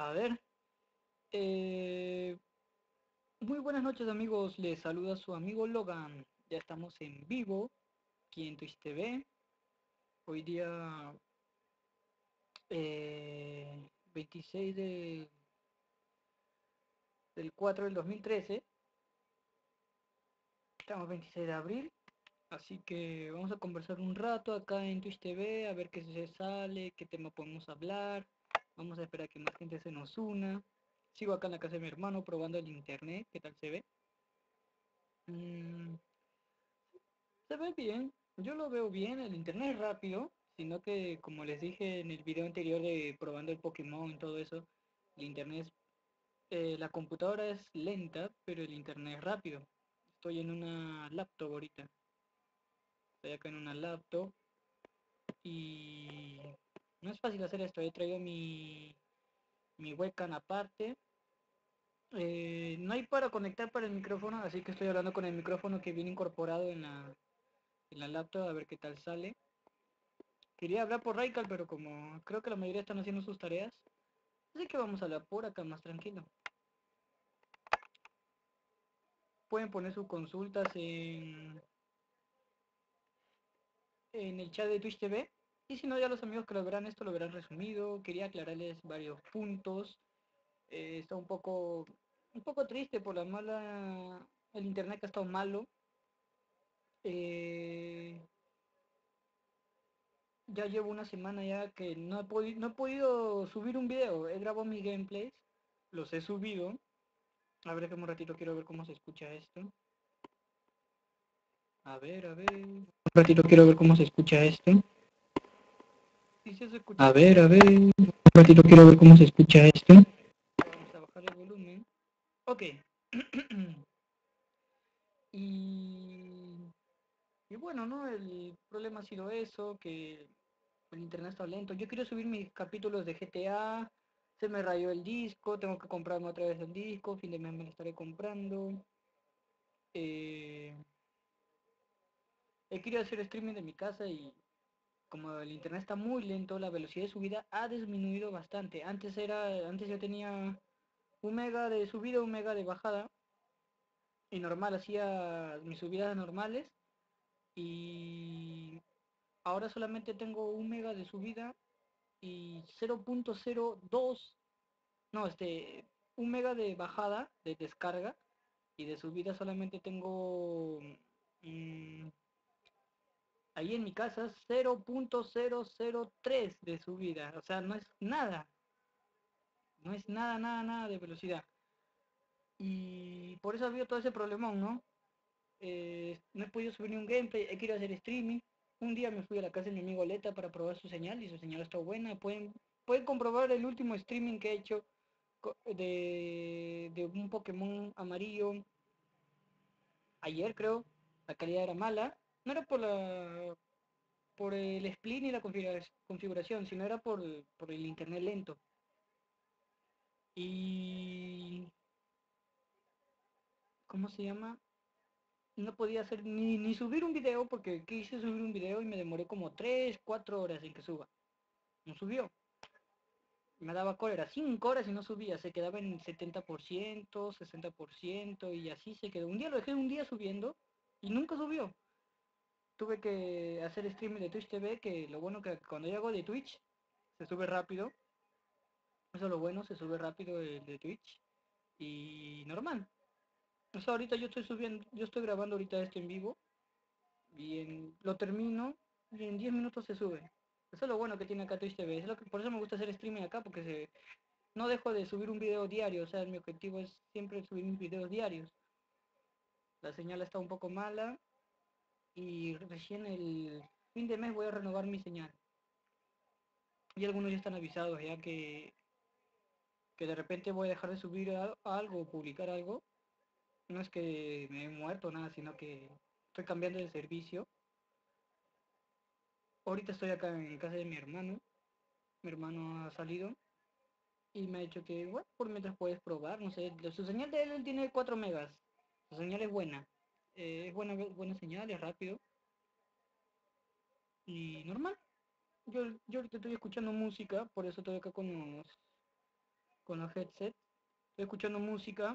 A ver. Eh, muy buenas noches amigos, les saluda su amigo Logan. Ya estamos en vivo aquí en Twitch TV. Hoy día eh, 26 de, del 4 del 2013. Estamos 26 de abril. Así que vamos a conversar un rato acá en Twitch TV, a ver qué se sale, qué tema podemos hablar. Vamos a esperar a que más gente se nos una. Sigo acá en la casa de mi hermano probando el internet, ¿qué tal se ve? Mm, se ve bien, yo lo veo bien, el internet es rápido, sino que como les dije en el video anterior de probando el Pokémon y todo eso, el internet es, eh, la computadora es lenta, pero el internet es rápido. Estoy en una laptop ahorita. Estoy acá en una laptop y no es fácil hacer esto. He traído mi, mi webcam aparte. Eh, no hay para conectar para el micrófono, así que estoy hablando con el micrófono que viene incorporado en la, en la laptop a ver qué tal sale. Quería hablar por Raikal, pero como creo que la mayoría están haciendo sus tareas, así que vamos a hablar por acá más tranquilo. Pueden poner sus consultas en, en el chat de Twitch TV. Y si no, ya los amigos que lo verán esto lo verán resumido. Quería aclararles varios puntos. Eh, está un poco, un poco triste por la mala, el internet que ha estado malo. Eh, ya llevo una semana ya que no he, podido, no he podido subir un video. He grabado mis gameplays, los he subido. A ver, que un ratito quiero ver cómo se escucha esto. A ver, a ver. Un ratito quiero ver cómo se escucha esto. A ver, a ver. Un ratito quiero ver cómo se escucha esto. Vamos a bajar el volumen. Ok. y, y bueno, ¿no? El problema ha sido eso, que el internet está lento. Yo quiero subir mis capítulos de GTA. Se me rayó el disco, tengo que comprarme otra vez el disco, fin de mes me lo estaré comprando. Eh, he querido hacer streaming de mi casa y como el internet está muy lento, la velocidad de subida ha disminuido bastante. Antes era, antes yo tenía un mega de subida, un mega de bajada. Y normal, hacía mis subidas normales. Y ahora solamente tengo un mega de subida y 0.02, no, este, un mega de bajada, de descarga. Y de subida solamente tengo... Mm, ahí en mi casa 0.003 de subida, o sea, no es nada. No es nada, nada, nada de velocidad. Y por eso ha habido todo ese problemón, ¿no? Eh, no he podido subir ni un gameplay, he querido hacer streaming. Un día me fui a la casa de mi amigo Leta para probar su señal y su señal está buena. Pueden, pueden comprobar el último streaming que he hecho de, de un Pokémon amarillo. Ayer creo, la calidad era mala no era por la por el split ni la configuración, sino era por, por el internet lento. Y ¿cómo se llama? No podía hacer ni, ni subir un video porque quise subir un video y me demoré como 3, 4 horas en que suba. No subió. Me daba cólera, 5 horas y no subía, se quedaba en 70%, 60% y así se quedó. Un día lo dejé un día subiendo y nunca subió tuve que hacer streaming de Twitch TV, que lo bueno que cuando yo hago de Twitch, se sube rápido. Eso es lo bueno, se sube rápido el de Twitch. Y normal. O ahorita yo estoy subiendo, yo estoy grabando ahorita esto en vivo. Y lo termino y en 10 minutos se sube. Eso es lo bueno que tiene acá Twitch TV. Es lo que, por eso me gusta hacer streaming acá, porque se, no dejo de subir un video diario. O sea, mi objetivo es siempre subir mis videos diarios. La señal está un poco mala, y recién el fin de mes voy a renovar mi señal. Y algunos ya están avisados ya que, que de repente voy a dejar de subir algo o publicar algo. No es que me he muerto nada, sino que estoy cambiando de servicio. Ahorita estoy acá en casa de mi hermano. Mi hermano ha salido y me ha dicho que, bueno, por mientras puedes probar, no sé, su señal de él tiene 4 megas. Su señal es buena. Eh, es buena, buena señal, es rápido. Y normal. Yo, yo ahorita estoy escuchando música, por eso estoy acá con con los headsets. Estoy escuchando música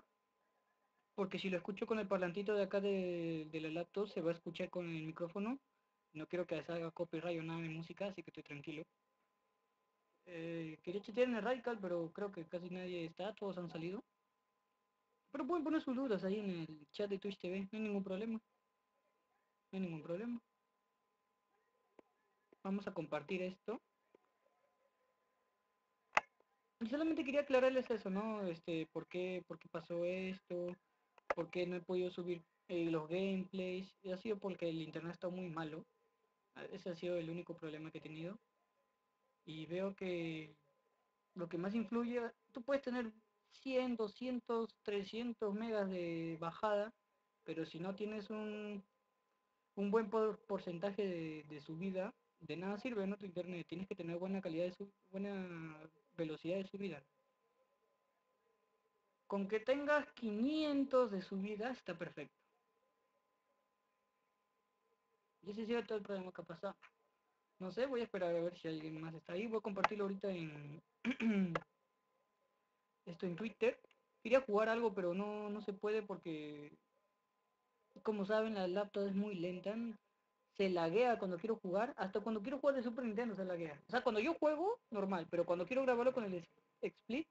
porque si lo escucho con el parlantito de acá de, de la laptop se va a escuchar con el micrófono. No quiero que salga copyright o nada de música, así que estoy tranquilo. Eh, quería chetear en el Radical, pero creo que casi nadie está, todos han salido. Pero pueden poner sus dudas ahí en el chat de Twitch TV, no hay ningún problema. No hay ningún problema. Vamos a compartir esto. Solamente quería aclararles eso, ¿no? Este, ¿por qué, por qué pasó esto? ¿Por qué no he podido subir eh, los gameplays? Y ha sido porque el internet está muy malo. Ese ha sido el único problema que he tenido. Y veo que lo que más influye, tú puedes tener 100, 200, 300 megas de bajada, pero si no tienes un, un buen porcentaje de, subida, de nada sirve ¿no? tu internet. Tienes que tener buena calidad de su, buena velocidad de subida. Con que tengas 500 de subida está perfecto. Y ese ha todo el problema que ha pasado. No sé, voy a esperar a ver si alguien más está ahí. Voy a compartirlo ahorita en esto en Twitter. Quería jugar algo, pero no, no se puede porque, como saben, la laptop es muy lenta se laguea cuando quiero jugar, hasta cuando quiero jugar de Super Nintendo se laguea. O sea, cuando yo juego, normal, pero cuando quiero grabarlo con el split,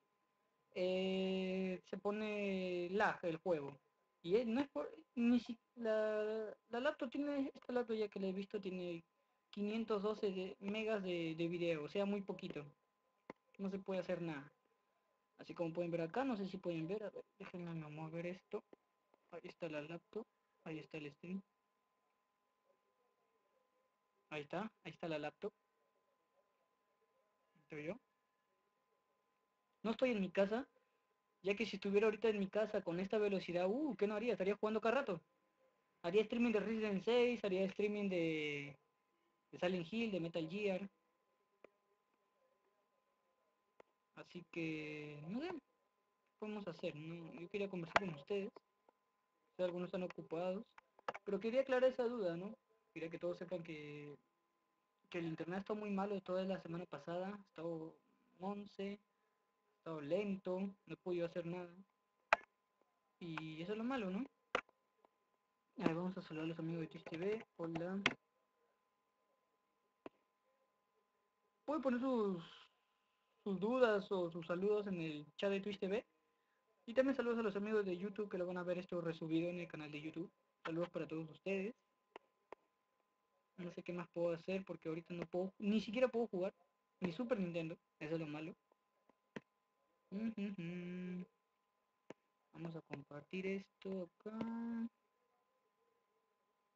eh, se pone lag el juego. Y no es por, ni si, la, la laptop tiene, esta laptop ya que la he visto tiene 512 megas de, de video, o sea, muy poquito. No se puede hacer nada. Así como pueden ver acá, no sé si pueden ver, a ver, déjenme mover esto. Ahí está la laptop, ahí está el stream. Ahí está, ahí está la laptop. ¿Estoy yo? No estoy en mi casa, ya que si estuviera ahorita en mi casa con esta velocidad, uh, ¿qué no haría? Estaría jugando cada rato. Haría streaming de Resident 6, haría streaming de, de Silent Hill, de Metal Gear. Así que, no sé, ¿qué podemos hacer? No, yo quería conversar con ustedes. Algunos están ocupados. Pero quería aclarar esa duda, ¿no? Quería que todos sepan que, que el internet está muy malo toda la semana pasada. Ha estado 11, ha estado lento, no he podido hacer nada. Y eso es lo malo, ¿no? A ver, vamos a saludar a los amigos de Twitch TV. Hola. Pueden poner sus, sus dudas o sus saludos en el chat de Twitch TV. Y también saludos a los amigos de YouTube que lo van a ver esto resubido en el canal de YouTube. Saludos para todos ustedes. No sé qué más puedo hacer porque ahorita no puedo, ni siquiera puedo jugar ni Super Nintendo, eso es lo malo. Vamos a compartir esto acá.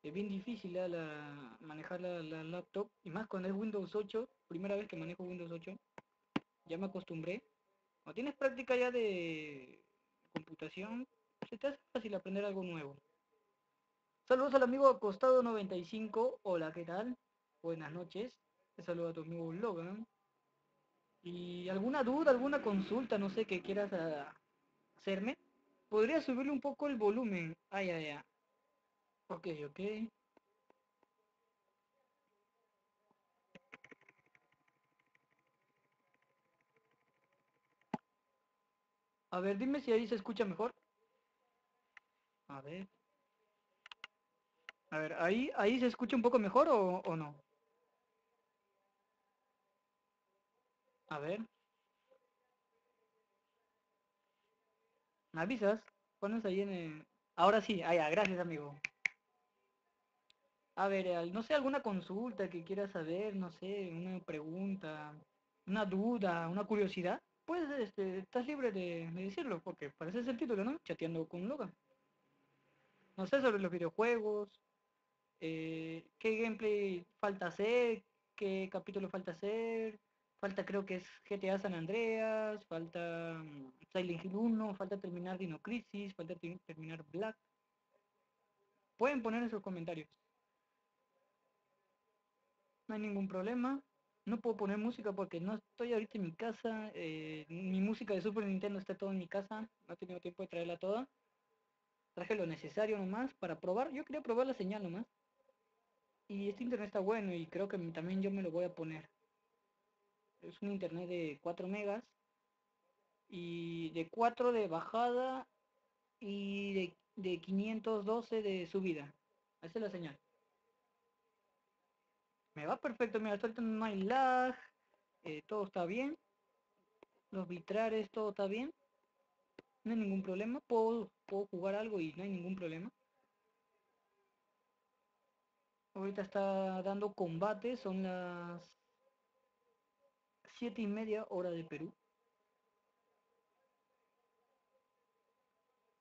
Es bien difícil ¿eh? la, manejar la, laptop y más cuando es Windows 8, primera vez que manejo Windows 8, ya me acostumbré. Cuando tienes práctica ya de computación, se te hace fácil aprender algo nuevo. Saludos al amigo Acostado 95. Hola, ¿qué tal? Buenas noches. Te saludo a tu amigo Logan. ¿Y alguna duda, alguna consulta, no sé, que quieras ah, hacerme? Podría subirle un poco el volumen. Ay, ay, ay. Ok, ok. A ver, dime si ahí se escucha mejor. A ver. A ver, ¿ahí, ahí se escucha un poco mejor o, no? A ver. ¿Me avisas? Pones ahí en el... Ahora sí, ah, ya, gracias amigo. A ver, no sé, alguna consulta que quieras saber, no sé, una pregunta, una duda, una curiosidad, pues este, estás libre de, de decirlo, porque parece el título, ¿no? Chateando con Logan. No sé, sobre los videojuegos, eh, qué gameplay falta hacer, qué capítulo falta hacer, falta creo que es GTA San Andreas, falta mm, Silent Hill 1, falta terminar Dino Crisis, falta terminar Black. Pueden poner en sus comentarios. No hay ningún problema. No puedo poner música porque no estoy ahorita en mi casa. Eh, mi música de Super Nintendo está todo en mi casa. No he tenido tiempo de traerla toda. Traje lo necesario nomás para probar. Yo quería probar la señal nomás. Y este internet está bueno y creo que también yo me lo voy a poner. Es un internet de 4 megas. y de 4 de bajada y de, de 512 de subida. Esa es la señal. Me va perfecto, mira, ahorita no hay lag, eh, todo está bien. Los vitrares, todo está bien. No hay ningún problema. Puedo, puedo jugar algo y no hay ningún problema. Ahorita está dando combate, son las siete y media hora de Perú.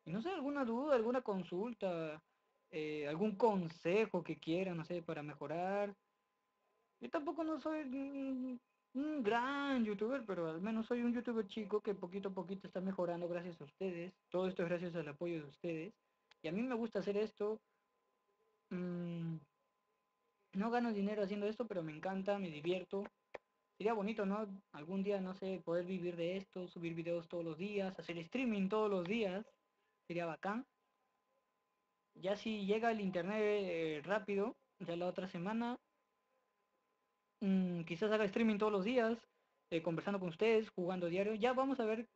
Y no sé, alguna duda, alguna consulta, eh, algún consejo que quieran, no sé, para mejorar. Yo tampoco no soy un, gran youtuber, pero al menos soy un youtuber chico que poquito a poquito está mejorando gracias a ustedes. Todo esto es gracias al apoyo de ustedes. Y a mí me gusta hacer esto. Mm, no gano dinero haciendo esto, pero me encanta, me divierto. Sería bonito, ¿no? Algún día, no sé, poder vivir de esto, subir videos todos los días, hacer streaming todos los días. Sería bacán. Ya si llega el internet eh, rápido, ya la otra semana, mm, quizás haga streaming todos los días, eh, conversando con ustedes, jugando diario. Ya vamos a ver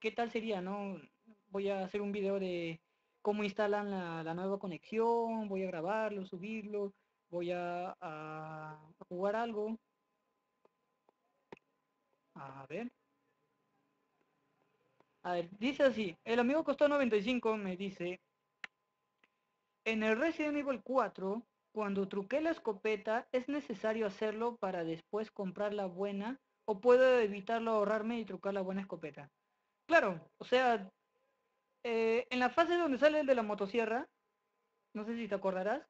qué tal sería, ¿no? Voy a hacer un video de cómo instalan la, nueva conexión, voy a grabarlo, subirlo, voy a, a jugar algo. A ver. A ver, dice así, el amigo costó 95, me dice, en el Resident Evil 4, cuando truqué la escopeta, ¿es necesario hacerlo para después comprar la buena? ¿O puedo evitarlo, ahorrarme y trucar la buena escopeta? Claro, o sea, eh, en la fase donde sale el de la motosierra, no sé si te acordarás,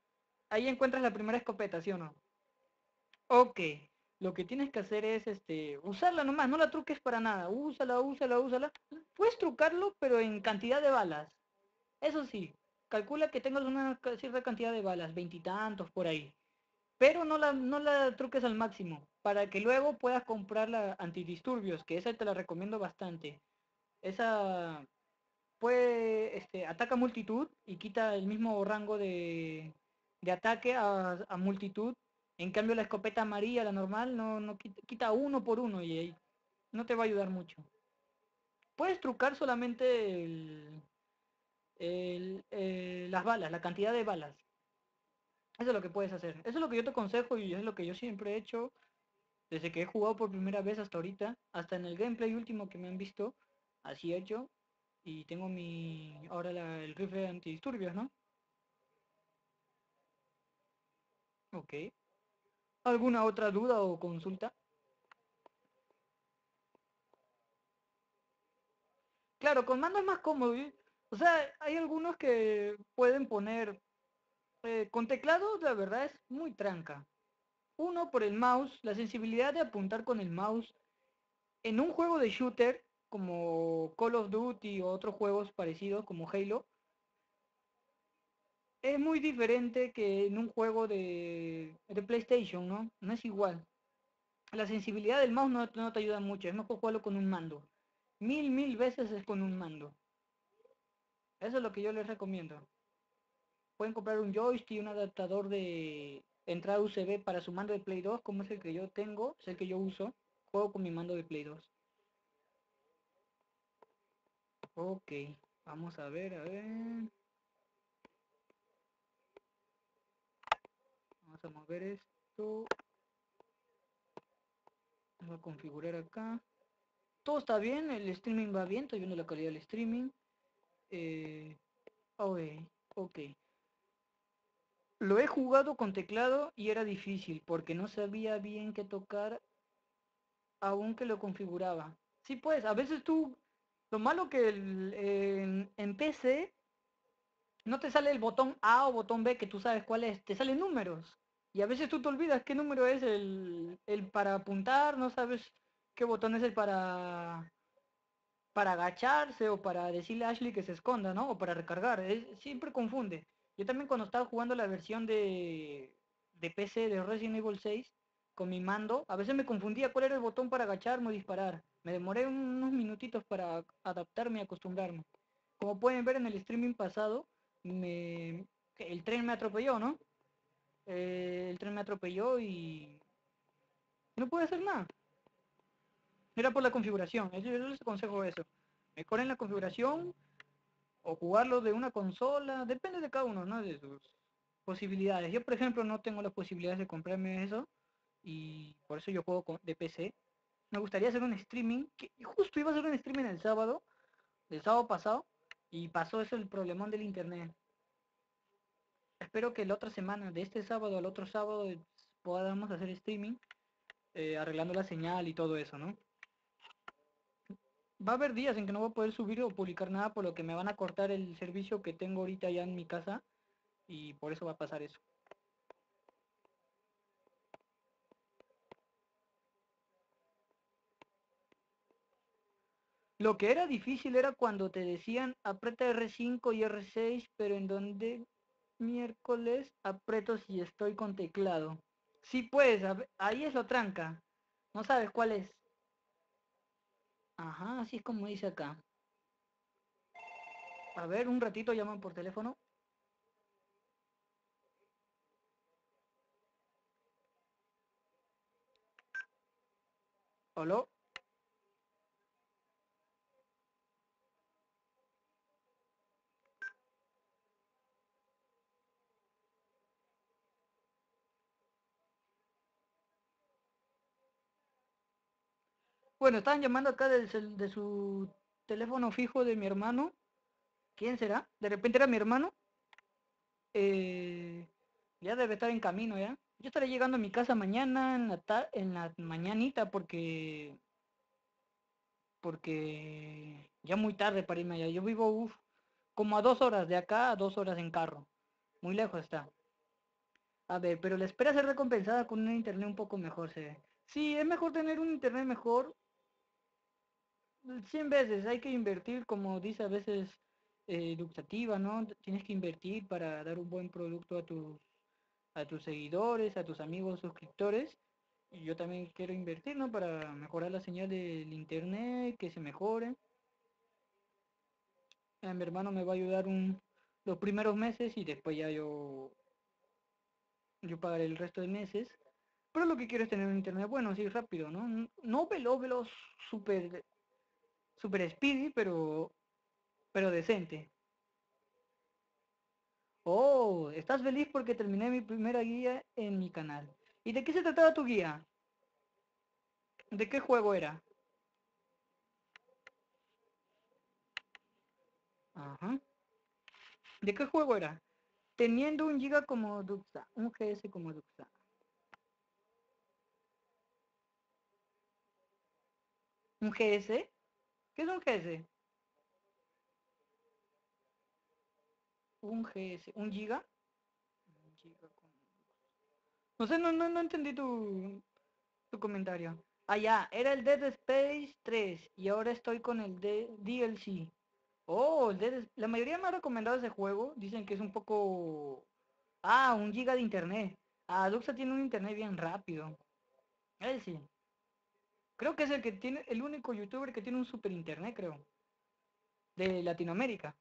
ahí encuentras la primera escopeta, ¿sí o no? Ok, lo que tienes que hacer es este, usarla nomás, no la truques para nada, úsala, úsala, úsala. Puedes trucarlo, pero en cantidad de balas. Eso sí, calcula que tengas una cierta cantidad de balas, veintitantos por ahí. Pero no la, no la truques al máximo, para que luego puedas comprar la antidisturbios, que esa te la recomiendo bastante. Esa puede, este, ataca multitud y quita el mismo rango de, de ataque a, a multitud. En cambio la escopeta amarilla, la normal, no, no quita, quita uno por uno y ahí no te va a ayudar mucho. Puedes trucar solamente el, eh, las balas, la cantidad de balas. Eso es lo que puedes hacer. Eso es lo que yo te aconsejo y es lo que yo siempre he hecho desde que he jugado por primera vez hasta ahorita, hasta en el gameplay último que me han visto, así he hecho. Y tengo mi ahora el rifle antidisturbios, ¿no? Ok. ¿Alguna otra duda o consulta? Claro, con mando es más cómodo. ¿sí? O sea, hay algunos que pueden poner eh, con teclado, la verdad es muy tranca. Uno, por el mouse, la sensibilidad de apuntar con el mouse en un juego de shooter como Call of Duty o otros juegos parecidos como Halo, es muy diferente que en un juego de, de PlayStation, ¿no? No es igual. La sensibilidad del mouse no, no te ayuda mucho, es mejor jugarlo con un mando. Mil, mil veces es con un mando. Eso es lo que yo les recomiendo. Pueden comprar un joystick, un adaptador de entrada USB para su mando de Play 2, como es el que yo tengo, es el que yo uso. Juego con mi mando de Play 2. Ok, vamos a ver, a ver. Vamos a mover esto. Vamos a configurar acá. Todo está bien, el streaming va bien, estoy viendo la calidad del streaming. Eh, ok. Lo he jugado con teclado y era difícil porque no sabía bien qué tocar aunque lo configuraba. Sí, pues, a veces tú, lo malo que el- en, PC no te sale el botón A o botón B que tú sabes cuál es, te salen números. Y a veces tú te olvidas qué número es el para apuntar, no sabes qué botón es el para, para agacharse o para decirle a Ashley que se esconda, ¿no? O para recargar, siempre confunde. Yo también cuando estaba jugando la versión de, de PC de Resident Evil 6 con mi mando, a veces me confundía cuál era el botón para agacharme o disparar. Me demoré unos minutitos para adaptarme y acostumbrarme. Como pueden ver en el streaming pasado, me, el tren me atropelló, ¿no? Eh, el tren me atropelló y no pude hacer nada. Era por la configuración. Yo les aconsejo eso. Mejoren la configuración o jugarlo de una consola. Depende de cada uno, ¿no? De sus posibilidades. Yo, por ejemplo, no tengo las posibilidades de comprarme eso. Y por eso yo juego de PC. Me gustaría hacer un streaming. Que justo iba a hacer un streaming el sábado. El sábado pasado. Y pasó eso el problemón del internet. Espero que la otra semana, de este sábado al otro sábado, podamos hacer streaming. Eh, arreglando la señal y todo eso, ¿no? Va a haber días en que no voy a poder subir o publicar nada por lo que me van a cortar el servicio que tengo ahorita ya en mi casa y por eso va a pasar eso. Lo que era difícil era cuando te decían aprieta R5 y R6, pero en donde miércoles aprieto si estoy con teclado. Sí, pues, ahí es lo tranca. No sabes cuál es. Ajá, así es como dice acá. A ver, un ratito llaman por teléfono. ¿Hola? Bueno, estaban llamando acá de su teléfono fijo de mi hermano. ¿Quién será? De repente era mi hermano. Eh, ya debe estar en camino ya. Yo estaré llegando a mi casa mañana en la, en la mañanita porque porque ya muy tarde para irme allá. Yo vivo como a dos horas de acá, a dos horas en carro. Muy lejos está. A ver, pero la espera ser recompensada con un internet un poco mejor, se. Sí, es mejor tener un internet mejor 100 veces, hay que invertir, como dice a veces eh, ¿no? Tienes que invertir para dar un buen producto a tus, a tus seguidores, a tus amigos suscriptores. Y yo también quiero invertir, ¿no? Para mejorar la señal del internet, que se mejore. A mi hermano me va a ayudar un, los primeros meses y después ya yo, yo pagaré el resto de meses. Pero lo que quiero es tener un internet bueno, así rápido, ¿no? No veloz, veloz, súper super speedy, pero, pero decente. Oh, estás feliz porque terminé mi primera guía en mi canal. ¿Y de qué se trataba tu guía? ¿De qué juego era? Ajá. ¿De qué juego era? Teniendo un giga como Duxa, un GS como Duxa. ¿Un GS? ¿Qué es un GS? Un GS, un giga. No sé, no, no, no entendí tu, tu comentario. Ah, ya, era el Dead Space 3 y ahora estoy con el de DLC. Oh, el Dead, la mayoría me ha recomendado ese juego. Dicen que es un poco... Ah, un giga de internet. Ah, Duxa tiene un internet bien rápido. Él sí. Creo que es el que tiene, el único youtuber que tiene un super internet, creo. De Latinoamérica.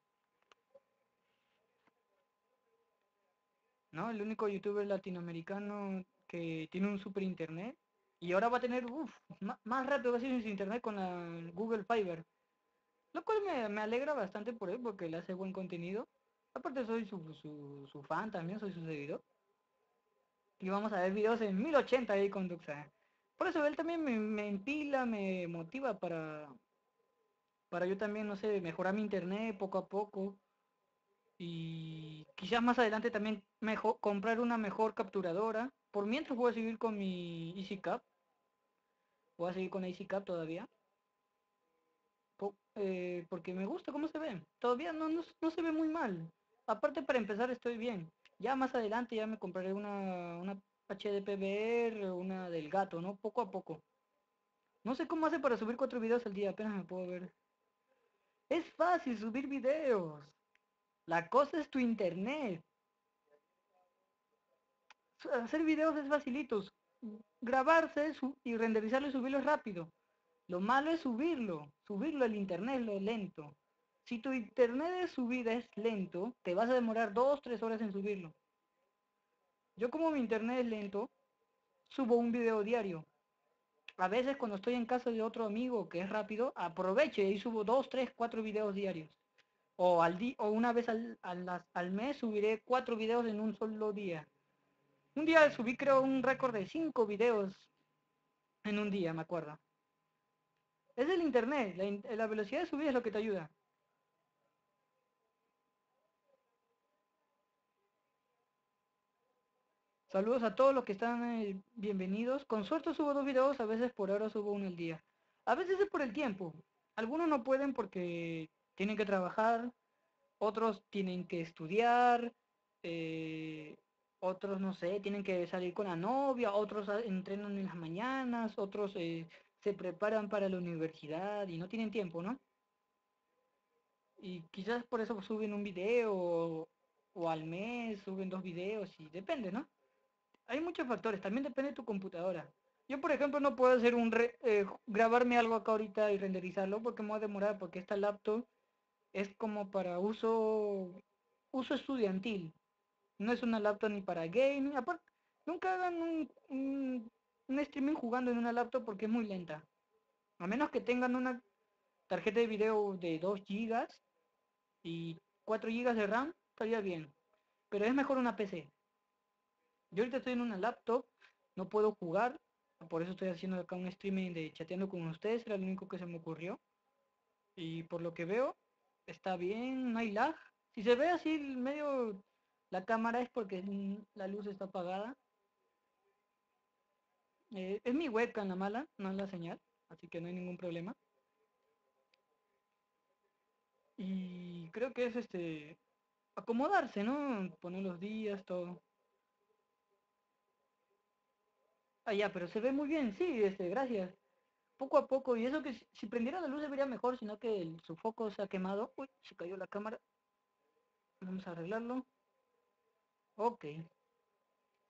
¿No? El único youtuber latinoamericano que tiene un super internet. Y ahora va a tener, uff, más rápido va a ser su internet con la Google Fiber. Lo cual me, alegra bastante por él porque le hace buen contenido. Aparte soy su, su, su fan también, soy su seguidor. Y vamos a ver videos en 1080 ahí con Duxa. Por eso él también me, empila, me motiva para, para yo también, no sé, mejorar mi internet poco a poco. Y quizás más adelante también mejor, comprar una mejor capturadora. Por mientras voy a seguir con mi EasyCap. Voy a seguir con EasyCap todavía. Eh, porque me gusta cómo se ve. Todavía no, no, se ve muy mal. Aparte para empezar estoy bien. Ya más adelante ya me compraré una, una HDPBR, una del gato, ¿no? Poco a poco. No sé cómo hace para subir cuatro videos al día, apenas me puedo ver. Es fácil subir videos. La cosa es tu internet. Hacer videos es facilito. Grabarse y renderizarlo y subirlo rápido. Lo malo es subirlo. Subirlo al internet lo lento. Si tu internet de subida es lento, te vas a demorar dos, tres horas en subirlo. Yo como mi internet es lento, subo un video diario. a veces cuando estoy en casa de otro amigo que es rápido, aprovecho y subo dos, tres, cuatro videos diarios. O, al di o una vez al, mes subiré cuatro videos en un solo día. Un día subí creo un récord de cinco videos en un día, me acuerdo. Es el internet, la, la velocidad de subir es lo que te ayuda. Saludos a todos los que están eh, bienvenidos. Con suerte subo dos videos, a veces por ahora subo uno al día. A veces es por el tiempo. Algunos no pueden porque tienen que trabajar, otros tienen que estudiar, eh, otros no sé, tienen que salir con la novia, otros entrenan en las mañanas, otros eh, se preparan para la universidad y no tienen tiempo, ¿no? Y quizás por eso suben un video o, o al mes suben dos videos y depende, ¿no? Hay muchos factores, también depende de tu computadora. Yo, por ejemplo, no puedo hacer un eh, grabarme algo acá ahorita y renderizarlo porque me va a demorar, porque esta laptop es como para uso uso estudiantil. No es una laptop ni para gaming. Aparte, nunca hagan un streaming jugando en una laptop porque es muy lenta. A menos que tengan una tarjeta de video de 2 GB y 4 GB de RAM, estaría bien. Pero es mejor una PC. Yo ahorita estoy en una laptop, no puedo jugar, por eso estoy haciendo acá un streaming de chateando con ustedes, era lo único que se me ocurrió. Y por lo que veo, está bien, no hay lag. Si se ve así medio la cámara es porque la luz está apagada. Eh, es mi webcam la mala, no es la señal, así que no hay ningún problema. Y creo que es este acomodarse, ¿no? Poner los días, todo. Ah, ya, pero se ve muy bien, sí, este, gracias. Poco a poco, y eso que si, prendiera la luz se vería mejor, sino que el, su foco se ha quemado. Uy, se cayó la cámara. Vamos a arreglarlo. Ok.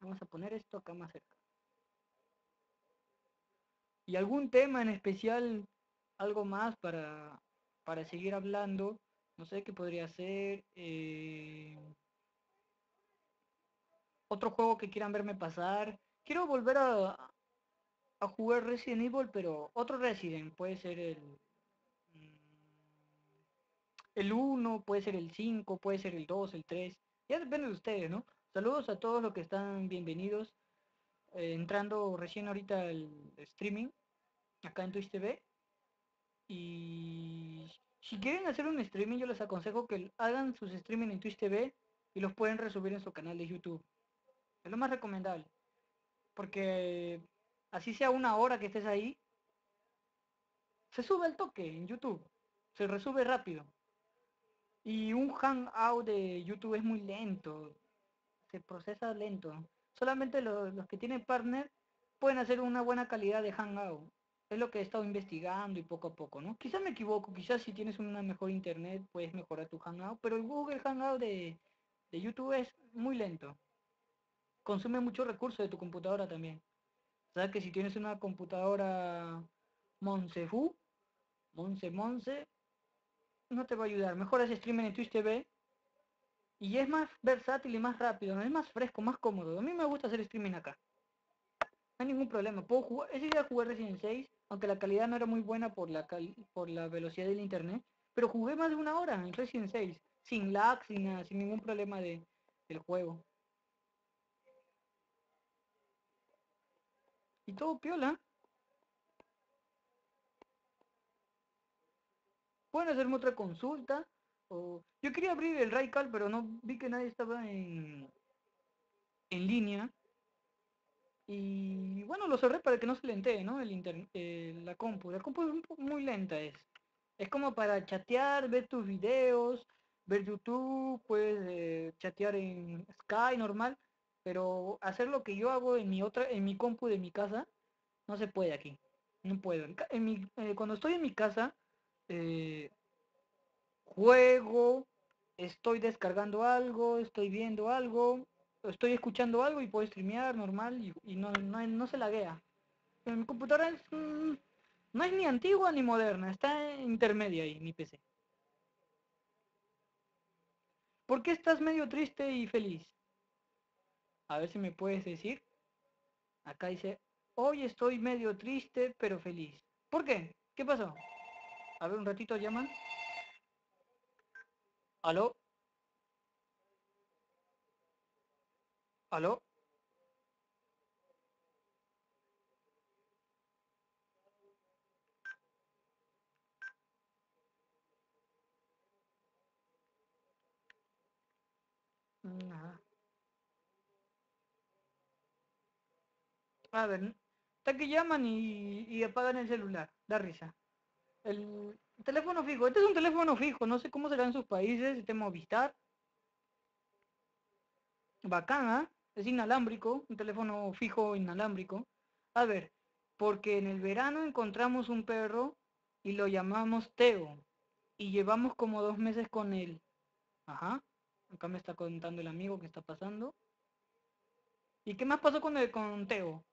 Vamos a poner esto acá más cerca. ¿Y algún tema en especial, algo más para, para seguir hablando? No sé qué podría ser. Eh, otro juego que quieran verme pasar quiero volver a, a jugar Resident Evil, pero otro Resident, puede ser el mm, el 1, puede ser el 5, puede ser el 2, el 3, ya depende de ustedes, ¿no? Saludos a todos los que están bienvenidos, eh, entrando recién ahorita el streaming, acá en Twitch TV, y si quieren hacer un streaming, yo les aconsejo que hagan sus streaming en Twitch TV y los pueden resubir en su canal de YouTube. Es lo más recomendable. Porque así sea una hora que estés ahí, se sube el toque en YouTube. Se resube rápido. Y un hangout de YouTube es muy lento. Se procesa lento. Solamente los, los que tienen partner pueden hacer una buena calidad de hangout. Es lo que he estado investigando y poco a poco, ¿no? Quizás me equivoco, quizás si tienes una mejor internet puedes mejorar tu hangout, pero el Google Hangout de, de YouTube es muy lento consume mucho recursos de tu computadora también. sabes que si tienes una computadora Monsefu, Monse Monse, no te va a ayudar. Mejor haces streaming en Twitch TV y es más versátil y más rápido, ¿no? es más fresco, más cómodo. A mí me gusta hacer streaming acá. No hay ningún problema. Puedo jugar, ese día jugué Resident 6, aunque la calidad no era muy buena por la por la velocidad del internet, pero jugué más de una hora en Resident 6, sin lag, sin nada, sin ningún problema de, del juego. Y todo piola. Pueden hacerme otra consulta. O... Yo quería abrir el Raical, pero no vi que nadie estaba en, en línea. Y bueno, lo cerré para que no se lentee, ¿no? El inter... La compu. La compu es muy lenta es. Es como para chatear, ver tus videos, ver YouTube, puedes eh, chatear en Sky normal pero hacer lo que yo hago en mi otra, en mi compu de mi casa, no se puede aquí. No puedo. En mi, eh, cuando estoy en mi casa, eh, juego, estoy descargando algo, estoy viendo algo, estoy escuchando algo y puedo streamear normal y, no, no, no, se laguea. Pero mi computadora es, mm, no es ni antigua ni moderna, está intermedia ahí, mi PC. ¿Por qué estás medio triste y feliz? A ver si me puedes decir. Acá dice, Hoy estoy medio triste, pero feliz. ¿Por qué? ¿Qué pasó? A ver, un ratito llaman. ¿Aló? ¿Aló? Nada. A ver, está que llaman y, apagan el celular. Da risa. El teléfono fijo. Este es un teléfono fijo. No sé cómo será en sus países. Este Movistar. Bacán, ¿ah? Es inalámbrico. Un teléfono fijo inalámbrico. A ver, porque en el verano encontramos un perro y lo llamamos Teo. Y llevamos como dos meses con él. Ajá. Acá me está contando el amigo que está pasando. ¿Y qué más pasó con el con Teo?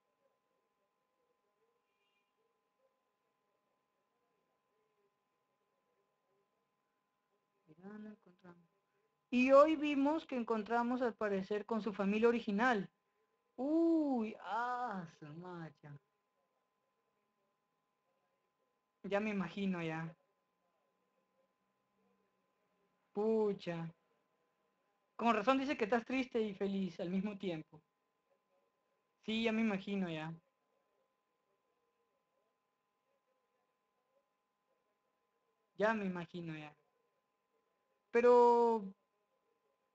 Y hoy vimos que encontramos al parecer con su familia original. Uy, ah, su macha. Ya me imagino ya. Pucha. Con razón dice que estás triste y feliz al mismo tiempo. Sí, ya me imagino ya. Ya me imagino ya. Pero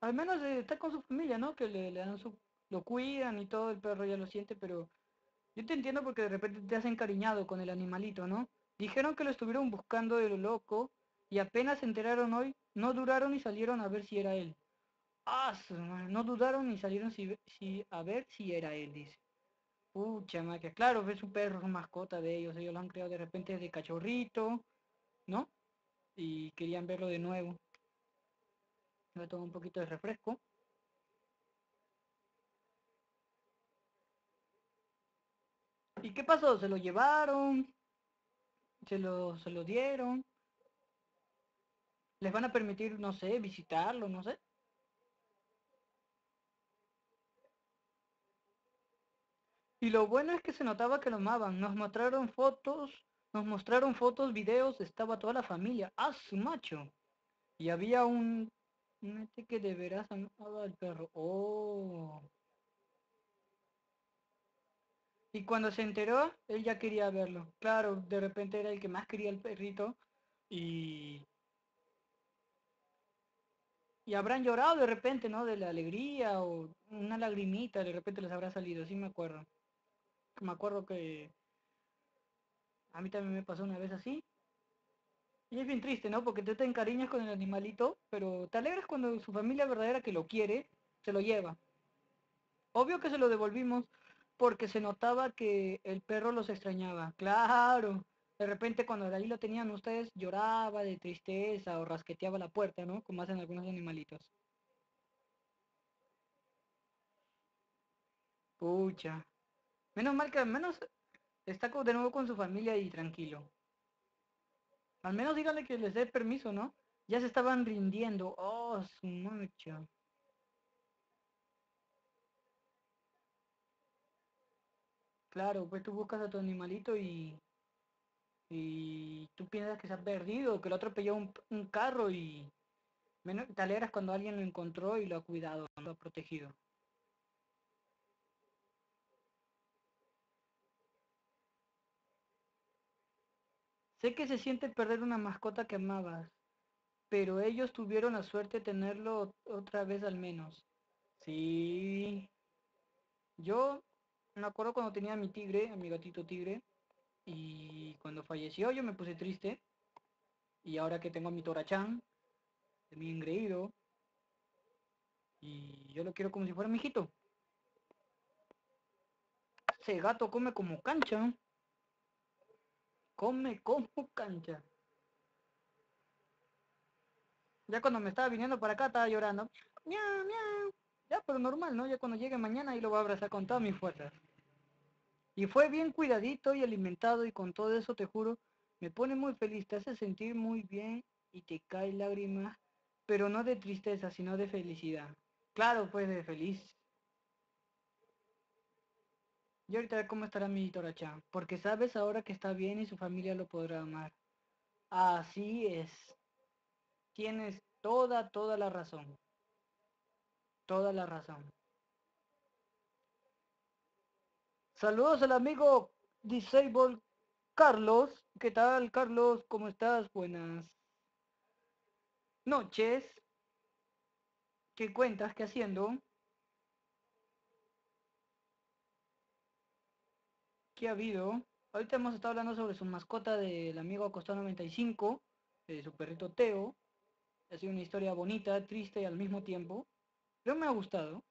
al menos eh, está con su familia, ¿no? Que le, dan su, lo cuidan y todo, el perro ya lo siente, pero yo te entiendo porque de repente te has encariñado con el animalito, ¿no? Dijeron que lo estuvieron buscando de lo loco y apenas se enteraron hoy, no duraron y salieron a ver si era él. Ah, no dudaron ni salieron si, si, a ver si era él, dice. Pucha, que claro, es su perro, mascota de ellos, ellos lo han creado de repente de cachorrito, ¿no? Y querían verlo de nuevo. A tomar un poquito de refresco. ¿Y qué pasó? ¿Se lo llevaron? ¿Se lo, se lo dieron? ¿Les van a permitir, no sé, visitarlo, no sé? Y lo bueno es que se notaba que lo amaban. Nos mostraron fotos, nos mostraron fotos, videos, estaba toda la familia. ¡Ah, su macho! Y había un... Mete que de veras amaba al perro. ¡Oh! Y cuando se enteró, él ya quería verlo. Claro, de repente era el que más quería el perrito. Y... Y habrán llorado de repente, ¿no? De la alegría o una lagrimita de repente les habrá salido, sí me acuerdo me acuerdo que a mí también me pasó una vez así. Y es bien triste, ¿no? Porque tú te encariñas con el animalito, pero te alegras cuando su familia verdadera que lo quiere, se lo lleva. Obvio que se lo devolvimos porque se notaba que el perro los extrañaba. Claro. De repente cuando ahí lo tenían ustedes lloraba de tristeza o rasqueteaba la puerta, ¿no? Como hacen algunos animalitos. Pucha. Menos mal que al menos está de nuevo con su familia y tranquilo. Al menos dígale que les dé permiso, ¿no? Ya se estaban rindiendo. Oh, su macho. Claro, pues tú buscas a tu animalito y y tú piensas que se ha perdido, que lo atropelló un, un carro y menos, te alegras cuando alguien lo encontró y lo ha cuidado, lo ha protegido. Sé que se siente perder una mascota que amabas, pero ellos tuvieron la suerte de tenerlo otra vez al menos. Sí. Yo me acuerdo cuando tenía a mi tigre, a mi gatito tigre, y cuando falleció yo me puse triste. Y ahora que tengo a mi torachán, de mi engreído, y yo lo quiero como si fuera mi hijito. Ese gato come como cancha come como cancha. Ya cuando me estaba viniendo para acá estaba llorando. Miau, miau. Ya, pero normal, ¿no? Ya cuando llegue mañana y lo voy a abrazar con todas mis fuerzas. Y fue bien cuidadito y alimentado y con todo eso te juro, me pone muy feliz, te hace sentir muy bien y te cae lágrimas, pero no de tristeza, sino de felicidad. Claro, pues de feliz. Y ahorita cómo estará mi Toracha. Porque sabes ahora que está bien y su familia lo podrá amar. Así es. Tienes toda, toda la razón. Toda la razón. Saludos al amigo Disable Carlos. ¿Qué tal, Carlos? ¿Cómo estás? Buenas noches. ¿Qué cuentas? ¿Qué haciendo? ¿Qué ha habido? Ahorita hemos estado hablando sobre su mascota del amigo Acostado 95, de su perrito Teo. Ha sido una historia bonita, triste y al mismo tiempo. Pero me ha gustado.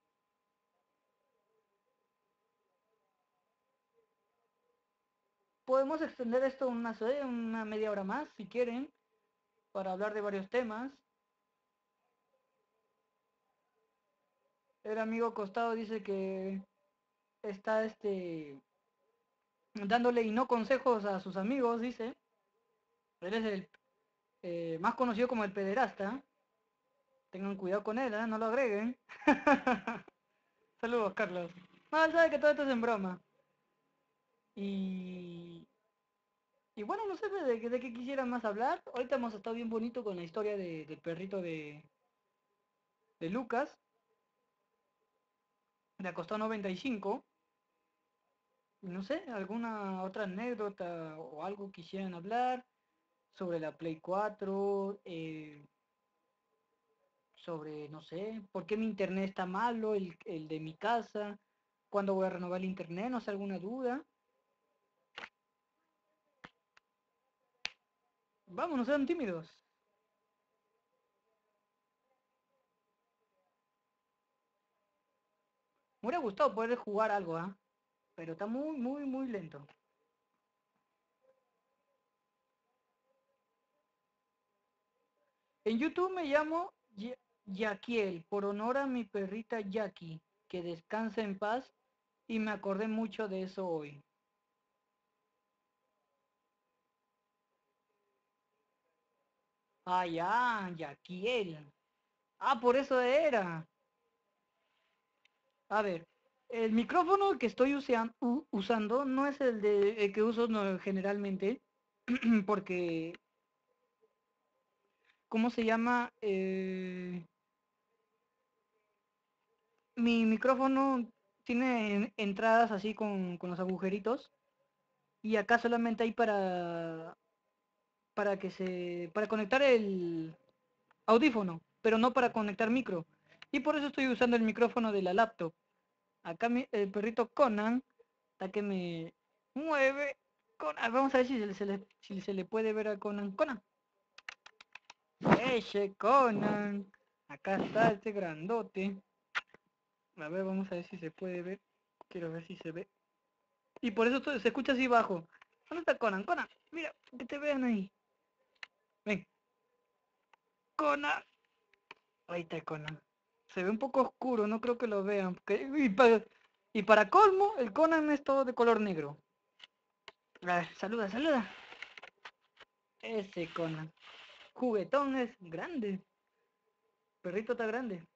Podemos extender esto una, una media hora más, si quieren, para hablar de varios temas. El amigo Costado dice que está este dándole y no consejos a sus amigos, dice. Él es el eh, más conocido como el pederasta. Tengan cuidado con él, ¿eh? no lo agreguen. Saludos, Carlos. No, sabe que todo esto es en broma. Y, y bueno, no sé de, de, qué quisiera más hablar. Ahorita hemos estado bien bonito con la historia de, del perrito de, de Lucas. Le acostó 95. No sé, alguna otra anécdota o algo quisieran hablar sobre la Play 4, eh, sobre, no sé, por qué mi internet está malo, el, el de mi casa, cuándo voy a renovar el internet, no sé, alguna duda. Vamos, no sean tímidos. Me hubiera gustado poder jugar algo, ¿ah? Pero está muy, muy, muy lento. En YouTube me llamo Yaquiel, por honor a mi perrita Jackie, que descansa en paz y me acordé mucho de eso hoy. Ah, ya, Yaquiel. Ah, por eso era. A ver, el micrófono que estoy usando no es el, de, que uso generalmente, porque, ¿cómo se llama? Eh, mi micrófono tiene entradas así con, con los agujeritos y acá solamente hay para para que se para conectar el audífono, pero no para conectar micro. Y por eso estoy usando el micrófono de la laptop. Acá el perrito Conan está que me mueve. Conan. Vamos a ver si se, le, si se le puede ver a Conan. Conan. Ese Conan. Acá está este grandote. A ver, vamos a ver si se puede ver. Quiero ver si se ve. Y por eso se escucha así bajo. ¿Dónde está Conan? Conan, mira, que te vean ahí. Ven. Conan. Ahí está Conan. Se ve un poco oscuro, no creo que lo vean. Y, para, y para colmo, el Conan es todo de color negro. A ver, saluda, saluda. Ese Conan. Juguetón es grande. Perrito está grande.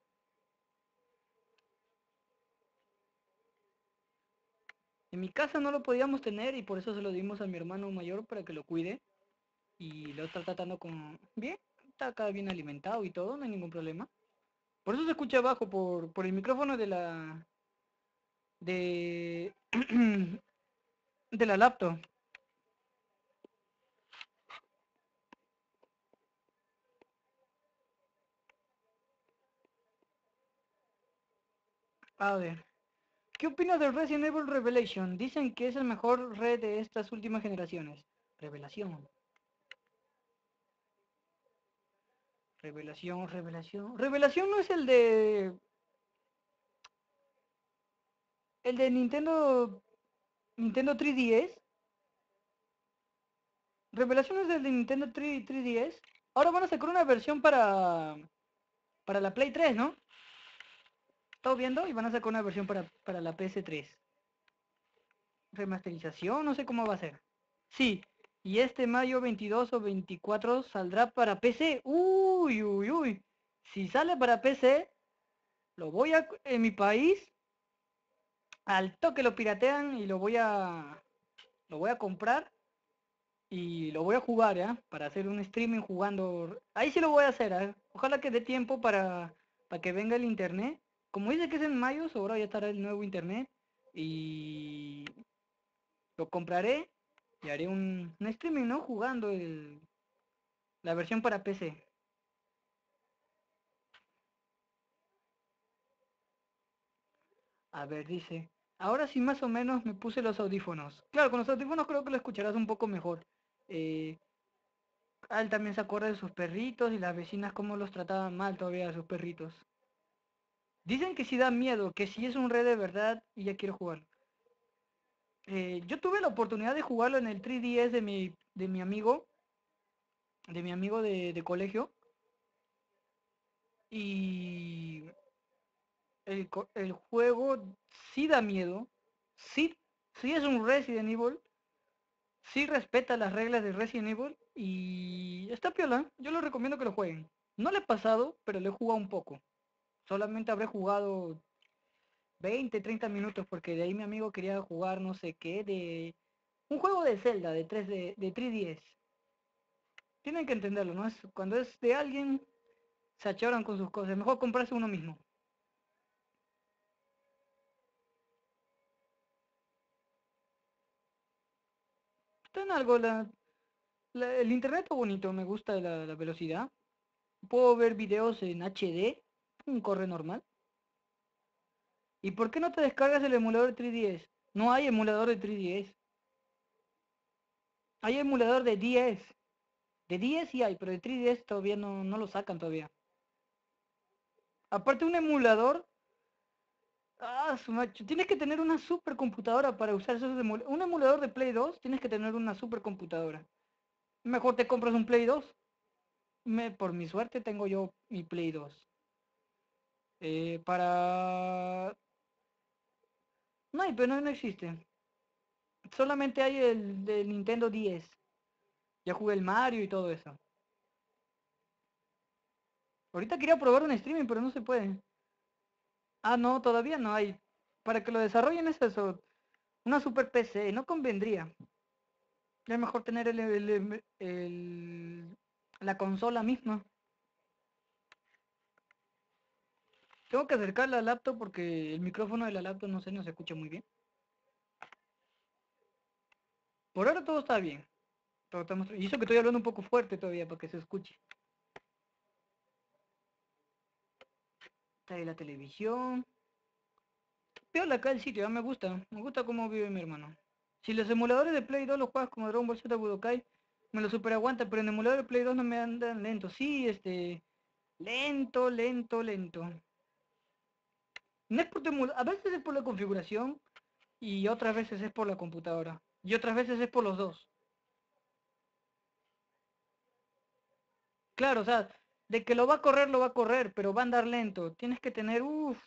En mi casa no lo podíamos tener y por eso se lo dimos a mi hermano mayor para que lo cuide y lo está tratando con bien, está acá bien alimentado y todo, no hay ningún problema. Por eso se escucha abajo, por, por el micrófono de la de de la laptop. A ver. ¿Qué opinas del Resident Evil Revelation? Dicen que es el mejor red de estas últimas generaciones. Revelación. Revelación, revelación. Revelación no es el de... El de Nintendo... Nintendo 3DS. Revelación es el de Nintendo 3, 3DS. Ahora van a sacar una versión para... Para la Play 3, ¿no? Estado viendo y van a sacar una versión para, para la PS3. Remasterización, no sé cómo va a ser. Sí, y este mayo 22 o 24 saldrá para PC. Uy, uy, uy. Si sale para PC, lo voy a... En mi país, al toque lo piratean y lo voy a lo voy a comprar y lo voy a jugar, ¿ya? Para hacer un streaming jugando. Ahí sí lo voy a hacer, ¿eh? Ojalá que dé tiempo para, para que venga el internet. Como dice que es en mayo, ahora ya estará el nuevo internet. Y lo compraré y haré un, un streaming, ¿no? Jugando el, la versión para PC. A ver, dice. Ahora sí más o menos me puse los audífonos. Claro, con los audífonos creo que lo escucharás un poco mejor. Eh, él también se acuerda de sus perritos y las vecinas cómo los trataban mal todavía a sus perritos. Dicen que sí da miedo, que sí es un red de verdad y ya quiero jugar. Eh, yo tuve la oportunidad de jugarlo en el 3DS de mi, de mi amigo, de mi amigo de, de colegio. Y el, el juego sí da miedo, sí, sí es un Resident Evil, sí respeta las reglas de Resident Evil y está piola, yo lo recomiendo que lo jueguen. No le he pasado, pero le he jugado un poco. Solamente habré jugado 20, 30 minutos porque de ahí mi amigo quería jugar no sé qué de un juego de Zelda de 3 de, de 3DS. Tienen que entenderlo, ¿no? Es, cuando es de alguien se achoran con sus cosas, mejor comprarse uno mismo. Está en algo, la, el internet está bonito, me gusta la, la velocidad. Puedo ver videos en HD, un corre normal. ¿Y por qué no te descargas el emulador de 3DS? No hay emulador de 3DS. Hay emulador de 10. De 10 sí hay, pero de 3DS todavía no, no lo sacan todavía. Aparte un emulador, ah, su macho, tienes que tener una supercomputadora para usar esos emul- Un emulador de Play 2 tienes que tener una supercomputadora. Mejor te compras un Play 2. Me, por mi suerte tengo yo mi Play 2. Eh, para... No hay, pero no, existe. Solamente hay el de Nintendo 10. Ya jugué el Mario y todo eso. Ahorita quería probar un streaming, pero no se puede. Ah, no, todavía no hay. Para que lo desarrollen es eso. Una super PC, no convendría. Es mejor tener el- la consola misma. Tengo que acercar la laptop porque el micrófono de la laptop no sé, no se escucha muy bien. Por ahora todo está bien. Todo Y eso que estoy hablando un poco fuerte todavía para que se escuche. Está ahí la televisión. Veo acá el sitio, ah, me gusta. Me gusta cómo vive mi hermano. Si los emuladores de Play 2 los juegas como Dragon Ball Z Budokai, me lo super aguanta, pero en emulador de Play 2 no me andan lento. Sí, este... Lento, lento, lento. No es por tu emula- A veces es por la configuración y otras veces es por la computadora. Y otras veces es por los dos. Claro, o sea, de que lo va a correr, lo va a correr, pero va a andar lento. Tienes que tener, uff,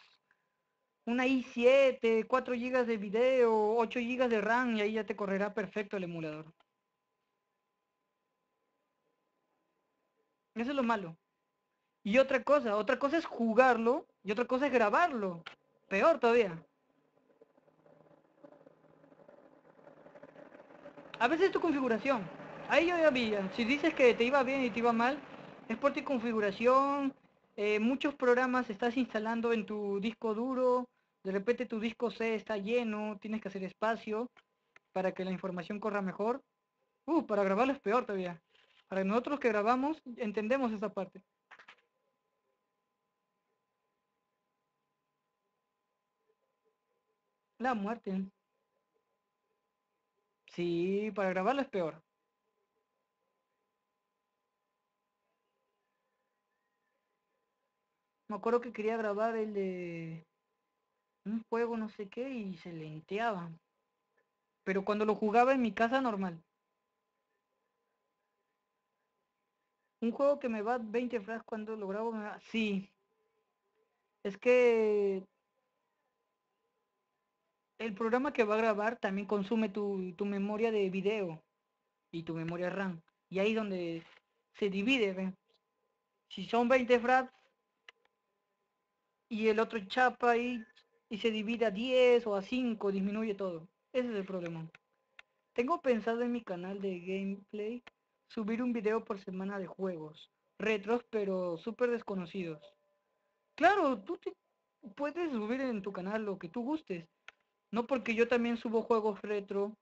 una i7, 4 GB de video, 8 GB de RAM y ahí ya te correrá perfecto el emulador. Eso es lo malo. Y otra cosa, otra cosa es jugarlo y otra cosa es grabarlo. Peor todavía. A veces es tu configuración. Ahí yo ya. si dices que te iba bien y te iba mal, es por tu configuración. eh, muchos programas estás instalando en tu disco duro, de repente tu disco C está lleno, tienes que hacer espacio para que la información corra mejor. Uh, para grabarlo es peor todavía. Para nosotros que grabamos, entendemos esa parte. La muerte. Sí, para grabarlo es peor. Me acuerdo que quería grabar el de un juego no sé qué y se lenteaba. Pero cuando lo jugaba en mi casa normal. Un juego que me va 20 frames cuando lo grabo me va... Sí. Es que el programa que va a grabar también consume tu, tu memoria de video y tu memoria RAM. Y ahí es donde se divide. Si son 20 frames y el otro chapa ahí, y se divide a 10 o a 5, disminuye todo. Ese es el problema. Tengo pensado en mi canal de gameplay subir un video por semana de juegos retros, pero súper desconocidos. Claro, tú puedes subir en tu canal lo que tú gustes. No porque yo también subo juegos retro,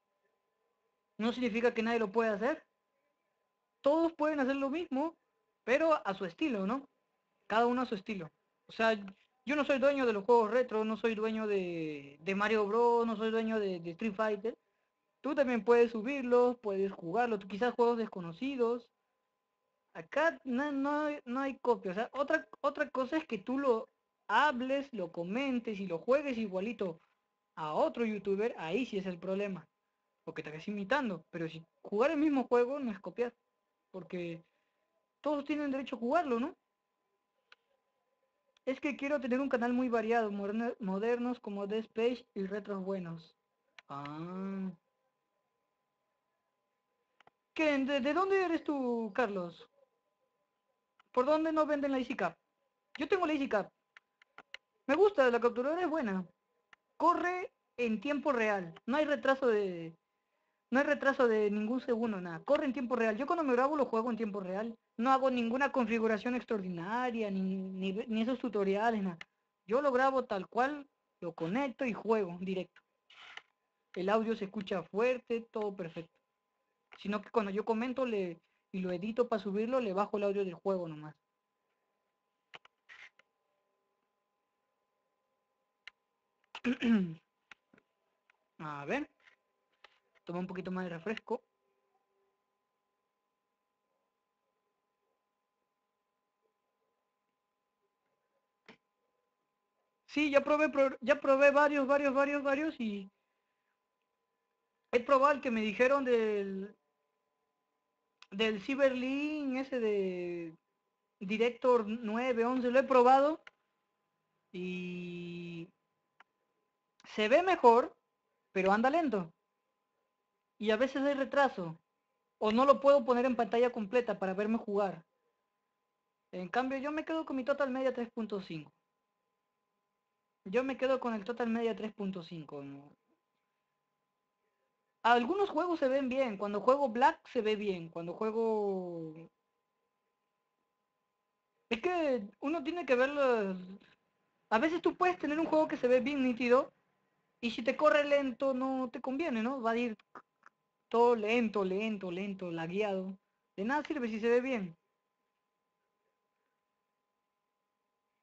no significa que nadie lo pueda hacer. Todos pueden hacer lo mismo, pero a su estilo, ¿no? Cada uno a su estilo. O sea, yo no soy dueño de los juegos retro, no soy dueño de, Mario Bros, no soy dueño de, de, Street Fighter. Tú también puedes subirlos, puedes jugarlos, quizás juegos desconocidos. Acá no, no, no hay copia. O sea, otra, otra cosa es que tú lo hables, lo comentes y lo juegues igualito a otro youtuber, ahí sí es el problema. Porque te estás imitando. Pero si jugar el mismo juego no es copiar. Porque todos tienen derecho a jugarlo, ¿no? Es que quiero tener un canal muy variado, modernos como Space y retros buenos. Ah. ¿Qué? ¿De, dónde eres tú, Carlos? ¿Por dónde no venden la EasyCap? Yo tengo la EasyCap. Me gusta, la capturadora es buena. Corre en tiempo real. No hay retraso de... No hay retraso de ningún segundo, nada. Corre en tiempo real. Yo cuando me grabo lo juego en tiempo real. No hago ninguna configuración extraordinaria, ni, ni, esos tutoriales, nada. Yo lo grabo tal cual, lo conecto y juego directo. El audio se escucha fuerte, todo perfecto. Sino que cuando yo comento le, y lo edito para subirlo, le bajo el audio del juego nomás. A ver. Toma un poquito más de refresco. Sí, ya probé, ya probé varios, varios, varios, varios y he probado el que me dijeron del del Cyberlink ese de Director 9, 11, lo he probado y se ve mejor, pero anda lento y a veces hay retraso o no lo puedo poner en pantalla completa para verme jugar. En cambio yo me quedo con mi Total Media 3.5. Yo me quedo con el Total Media 3.5. Algunos juegos se ven bien. Cuando juego Black se ve bien. Cuando juego... Es que uno tiene que verlo... A veces tú puedes tener un juego que se ve bien nítido y si te corre lento no te conviene, ¿no? Va a ir todo lento, lento, lento, lagueado. De nada sirve si se ve bien.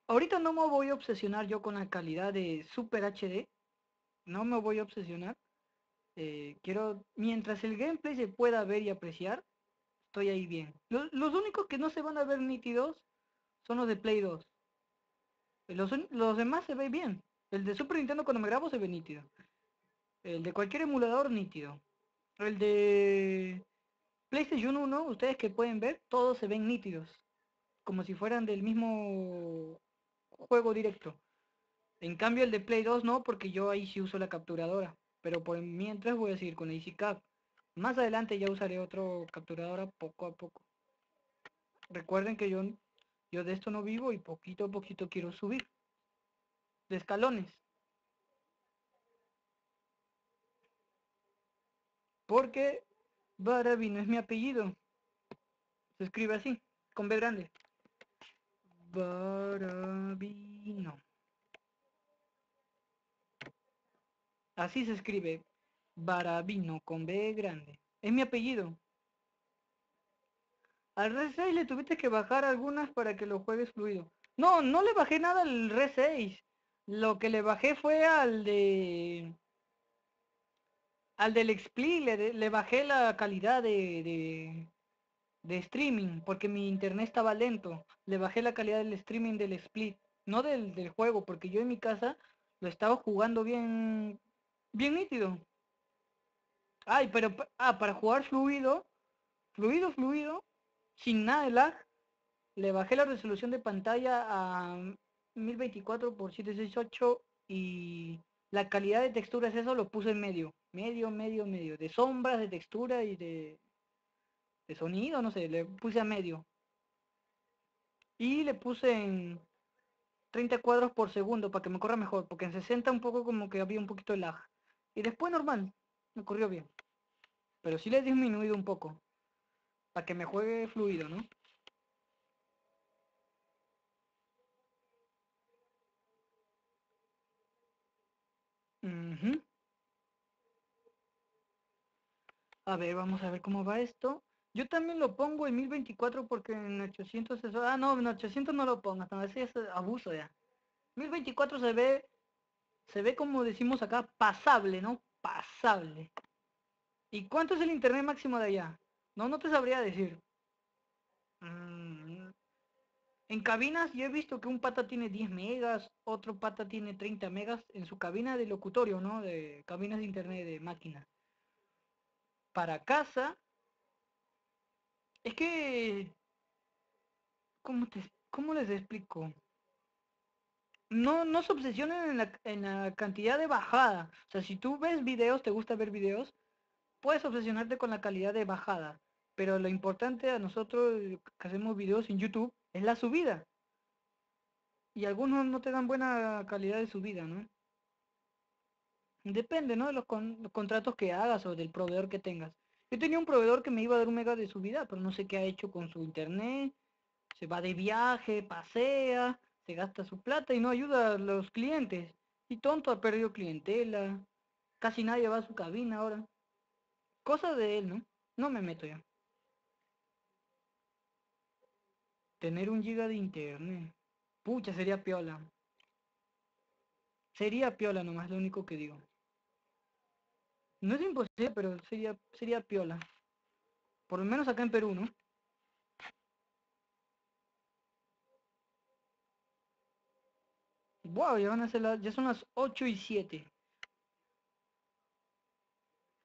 Ahorita no me voy a obsesionar yo con la calidad de Super HD. No me voy a obsesionar. Eh, quiero, mientras el gameplay se pueda ver y apreciar, estoy ahí bien. Los, únicos que no se van a ver nítidos son los de Play 2. Los, los demás se ve bien. El de Super Nintendo cuando me grabo se ve nítido. El de cualquier emulador nítido. El de PlayStation 1, ustedes que pueden ver, todos se ven nítidos. Como si fueran del mismo juego directo. En cambio el de Play 2 no, porque yo ahí sí uso la capturadora. Pero por mientras voy a seguir con EasyCap. Más adelante ya usaré otro capturadora poco a poco. Recuerden que yo, yo de esto no vivo y poquito a poquito quiero subir. De escalones. Porque Barabino es mi apellido. Se escribe así, con B grande. Barabino. Así se escribe. Barabino con B grande. Es mi apellido. Al Red 6 le tuviste que bajar algunas para que lo juegues fluido. No, no le bajé nada al Red 6. Lo que le bajé fue al de al del Expli le, bajé la calidad de, de, streaming porque mi internet estaba lento. Le bajé la calidad del streaming del split, no del, del juego, porque yo en mi casa lo estaba jugando bien, bien nítido. Ay, pero ah, para jugar fluido, fluido, fluido, sin nada de lag, le bajé la resolución de pantalla a 1024 x 768 y la calidad de texturas eso lo puse en medio medio, medio, medio, de sombras, de textura y de, de sonido, no sé, le puse a medio. Y le puse en 30 cuadros por segundo para que me corra mejor, porque en 60 un poco como que había un poquito de lag. Y después normal, me corrió bien. Pero sí le he disminuido un poco, para que me juegue fluido, ¿no? A ver, vamos a ver cómo va esto. Yo también lo pongo en 1024 porque en 800 eso... Ah, no, en 800 no lo pongas, no, ese es abuso ya. 1024 se ve, se ve como decimos acá, pasable, ¿no? Pasable. ¿Y cuánto es el internet máximo de allá? No, no te sabría decir. Mm, En cabinas yo he visto que un pata tiene 10 megas, otro pata tiene 30 megas en su cabina de locutorio, ¿no? De cabinas de internet de máquina. Para casa, es que, ¿cómo, les explico? No, no se obsesionen en la cantidad de bajada. O sea, si tú ves videos, te gusta ver videos, puedes obsesionarte con la calidad de bajada. Pero lo importante a nosotros que hacemos videos en YouTube es la subida. Y algunos no te dan buena calidad de subida, ¿no? Depende, ¿no? De los, con- los contratos que hagas o del proveedor que tengas. Yo tenía un proveedor que me iba a dar un mega de subida, pero no sé qué ha hecho con su internet. Se va de viaje, pasea, se gasta su plata y no ayuda a los clientes. Y tonto ha perdido clientela. Casi nadie va a su cabina ahora. Cosa de él, ¿no? No me meto ya. Tener un giga de internet. Pucha, sería piola. Sería piola nomás, lo único que digo. No es imposible, pero sería, sería piola. Por lo menos acá en Perú, ¿no? Wow, ya van a ser las, ya son las 8 y 7.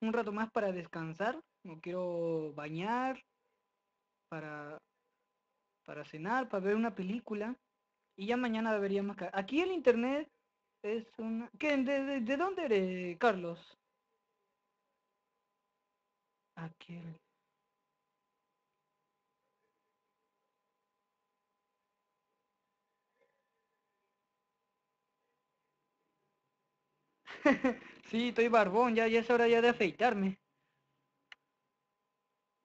Un rato más para descansar. No quiero bañar, para, para cenar, para ver una película. Y ya mañana debería más. ca- Aquí el internet es una. ¿Qué? ¿De, de, de dónde eres, Carlos? Aquí. sí, estoy barbón, ya, ya es hora ya de afeitarme.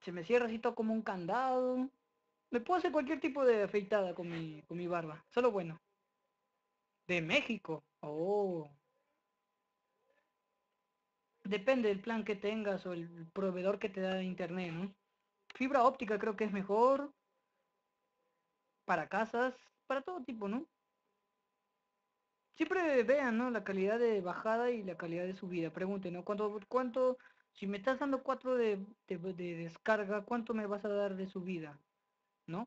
Se me cierra así todo como un candado. Me puedo hacer cualquier tipo de afeitada con mi, con mi barba. Solo bueno. De México. Oh. Depende del plan que tengas o el proveedor que te da de internet, ¿no? Fibra óptica creo que es mejor. Para casas, para todo tipo, ¿no? Siempre vean, ¿no? La calidad de bajada y la calidad de subida. Pregunten, ¿no? ¿Cuánto, cuánto, si me estás dando 4 de, de, de descarga, ¿cuánto me vas a dar de subida? ¿No?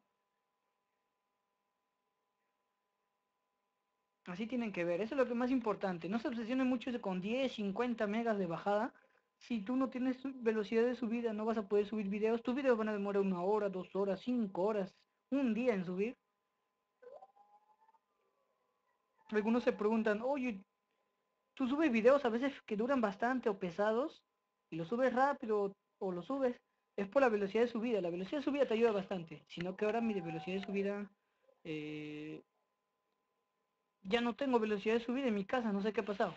Así tienen que ver, eso es lo que más importante. No se obsesionen mucho con 10, 50 megas de bajada. Si tú no tienes velocidad de subida, no vas a poder subir videos. Tus videos van a demorar una hora, dos horas, cinco horas, un día en subir. Algunos se preguntan, oye, tú subes videos a veces que duran bastante o pesados y los subes rápido o los subes. Es por la velocidad de subida. La velocidad de subida te ayuda bastante. Sino que ahora mi velocidad de subida eh, ya no tengo velocidad de subida en mi casa, no sé qué ha pasado.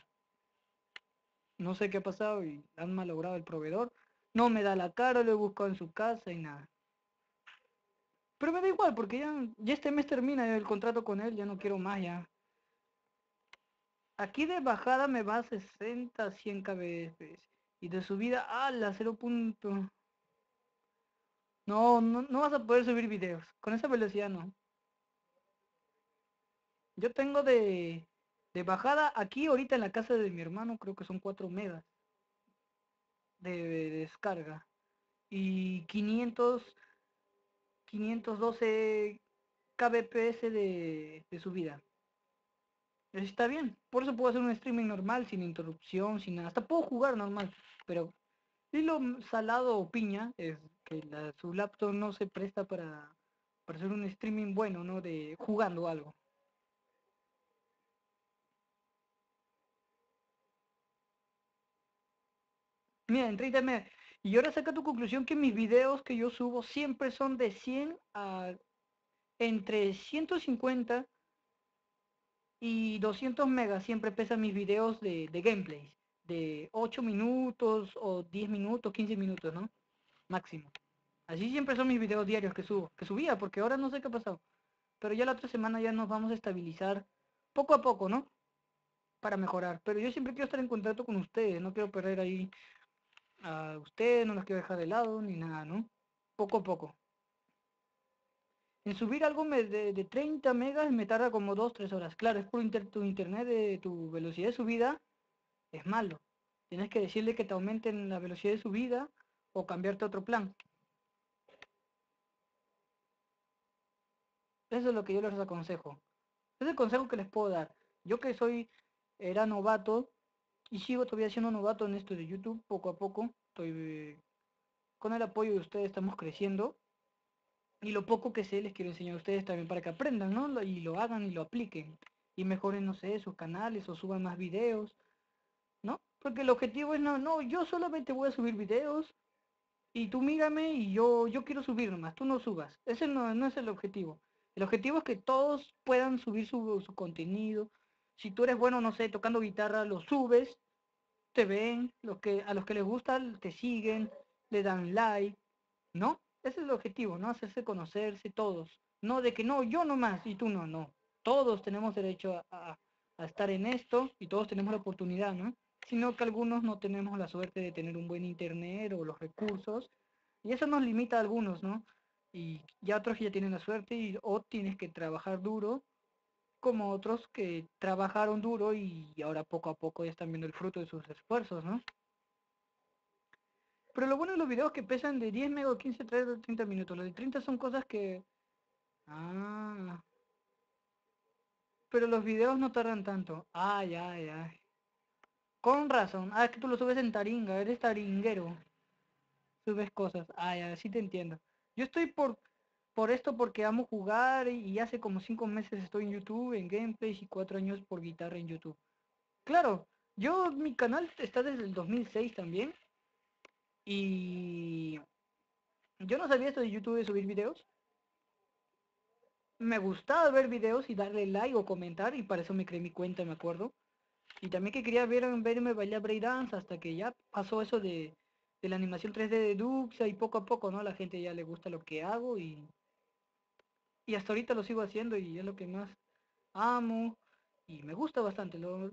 No sé qué ha pasado y han malogrado el proveedor. No me da la cara, lo he buscado en su casa y nada. Pero me da igual porque ya, ya este mes termina el contrato con él, ya no quiero más ya. Aquí de bajada me va a 60, 100 kbps. Y de subida a la 0. No, no, no vas a poder subir videos. Con esa velocidad no. Yo tengo de, bajada aquí ahorita en la casa de mi hermano, creo que son 4 megas de, de descarga. Y 500, 512 kbps de, de subida. Está bien, por eso puedo hacer un streaming normal, sin interrupción, sin nada. Hasta puedo jugar normal, pero y lo m- salado o piña es que la- su laptop no se presta para, para hacer un streaming bueno, ¿no? De jugando algo. Mira, en 30 me... Y ahora saca tu conclusión que mis videos que yo subo siempre son de 100 a entre 150 y 200 megas siempre pesan mis videos de, de gameplays, de 8 minutos o 10 minutos, 15 minutos, ¿no? Máximo. Así siempre son mis videos diarios que subo, que subía, porque ahora no sé qué ha pasado. Pero ya la otra semana ya nos vamos a estabilizar poco a poco, ¿no? Para mejorar. Pero yo siempre quiero estar en contacto con ustedes, no quiero perder ahí a ustedes, no los quiero dejar de lado ni nada, ¿no? Poco a poco. En subir algo de, de 30 megas me tarda como 2-3 horas. Claro, es por tu internet de tu velocidad de subida, es malo. Tienes que decirle que te aumenten la velocidad de subida o cambiarte a otro plan. Eso es lo que yo les aconsejo. Es el consejo que les puedo dar. Yo que soy, era novato y sigo todavía siendo novato en esto de YouTube, poco a poco. Estoy con el apoyo de ustedes estamos creciendo y lo poco que sé les quiero enseñar a ustedes también para que aprendan, ¿no? Y lo hagan y lo apliquen. Y mejoren, no sé, sus canales o suban más videos, ¿no? Porque el objetivo es, no, no, yo solamente voy a subir videos y tú mírame y yo, yo quiero subir nomás, tú no subas. Ese no, no es el objetivo. El objetivo es que todos puedan subir su, su contenido. Si tú eres bueno, no sé, tocando guitarra, lo subes, te ven, los que, a los que les gusta te siguen, le dan like, ¿no? Ese es el objetivo, ¿no? Hacerse conocerse todos. No de que no, yo nomás y tú no, no. Todos tenemos derecho a, estar en esto y todos tenemos la oportunidad, ¿no? Sino que algunos no tenemos la suerte de tener un buen internet o los recursos. Y eso nos limita a algunos, ¿no? Y ya otros ya tienen la suerte y o tienes que trabajar duro, como otros que trabajaron duro y ahora poco a poco ya están viendo el fruto de sus esfuerzos, ¿no? Pero lo bueno de los videos que pesan de 10 megas, 15, 30 minutos. Los de 30 son cosas que... Ah. Pero los videos no tardan tanto. Ay, ay, ay. Con razón. Ah, es que tú lo subes en taringa. Eres taringuero. Subes cosas. Ay, así te entiendo. Yo estoy por, por esto porque amo jugar y hace como 5 meses estoy en YouTube, en gameplays y 4 años por guitarra en YouTube. Claro, yo, mi canal está desde el 2006 también. Y yo no sabía esto de YouTube de subir videos. Me gustaba ver videos y darle like o comentar y para eso me creé mi cuenta, me acuerdo. Y también que quería ver, verme bailar breakdance hasta que ya pasó eso de, de la animación 3D de Duxa y poco a poco, ¿no? La gente ya le gusta lo que hago y, y hasta ahorita lo sigo haciendo y es lo que más amo y me gusta bastante. Lo,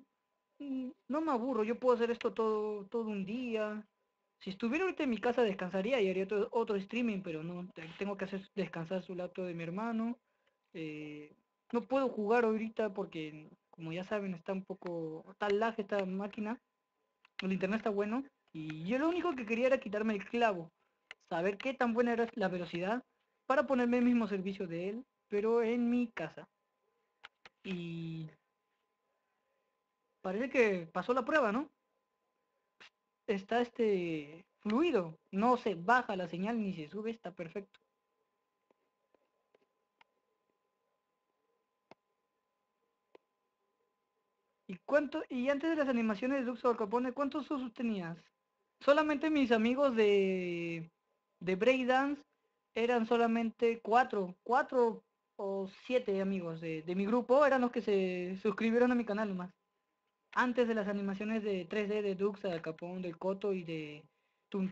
mm, no me aburro, yo puedo hacer esto todo, todo un día, si estuviera ahorita en mi casa descansaría y haría otro, otro streaming, pero no, tengo que hacer descansar su laptop de mi hermano. Eh, no puedo jugar ahorita porque, como ya saben, está un poco tal lag esta máquina. El internet está bueno. Y yo lo único que quería era quitarme el clavo. Saber qué tan buena era la velocidad para ponerme el mismo servicio de él, pero en mi casa. Y parece que pasó la prueba, ¿no? está este fluido, no se baja la señal ni se sube, está perfecto. ¿Y cuánto y antes de las animaciones de Duxo Capone, cuántos usos tenías? Solamente mis amigos de de breakdance eran solamente cuatro, cuatro o siete amigos de, de mi grupo eran los que se suscribieron a mi canal nomás antes de las animaciones de 3D de Duxa, de Capón, del Coto y de Tum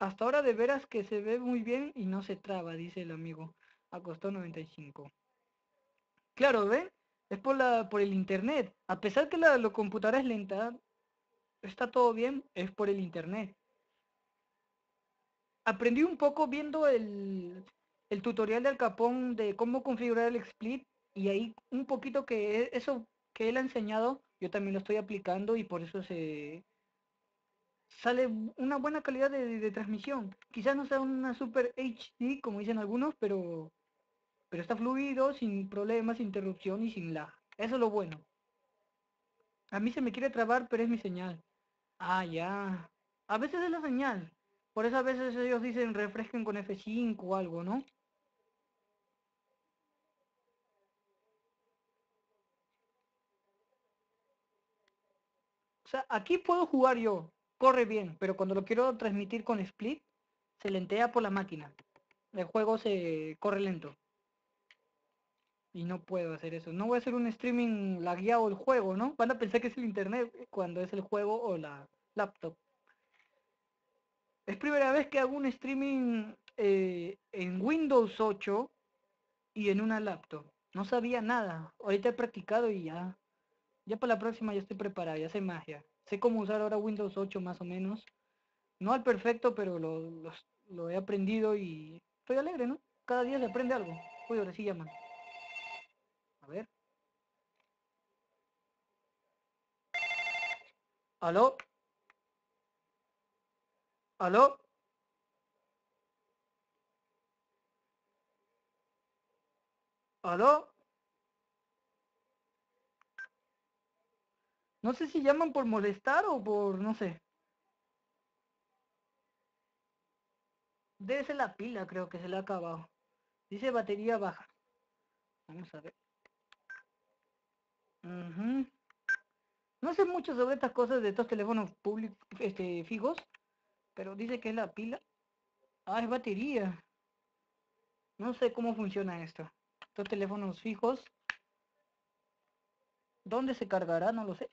Hasta ahora de veras que se ve muy bien y no se traba, dice el amigo. Acostó 95. Claro, ¿ven? Es por, la, por el internet. A pesar que la, la computadora es lenta, está todo bien, es por el internet. Aprendí un poco viendo el, el tutorial del Capón de cómo configurar el split y ahí un poquito que e, eso que él ha enseñado, yo también lo estoy aplicando y por eso se sale una buena calidad de, transmisión. Quizás no sea una super HD como dicen algunos, pero pero está fluido, sin problemas, sin interrupción y sin lag. Eso es lo bueno. A mí se me quiere trabar, pero es mi señal. Ah, ya. A veces es la señal. Por eso a veces ellos dicen refresquen con F5 o algo, ¿no? O sea, aquí puedo jugar yo, corre bien, pero cuando lo quiero transmitir con split, se lentea por la máquina. El juego se corre lento. Y no puedo hacer eso. No voy a hacer un streaming lagueado el juego, ¿no? Van a pensar que es el internet cuando es el juego o la laptop. Es primera vez que hago un streaming eh, en Windows 8 y en una laptop. No sabía nada. Ahorita he practicado y ya. Ya para la próxima ya estoy preparado, ya sé magia. Sé cómo usar ahora Windows 8 más o menos. No al perfecto, pero lo, lo he aprendido y estoy alegre, ¿no? Cada día se aprende algo. Uy, ahora sí llaman. Ver. ¿Aló? ¿Aló? ¿Aló? No sé si llaman por molestar o por, no sé. Debe ser la pila, creo que se le ha acabado. Dice batería baja. Vamos a ver. No sé mucho sobre estas cosas de estos teléfonos públicos, este, fijos, pero dice que es la pila. Ah, es batería. No sé cómo funciona esto. Estos teléfonos fijos. ¿Dónde se cargará? No lo sé.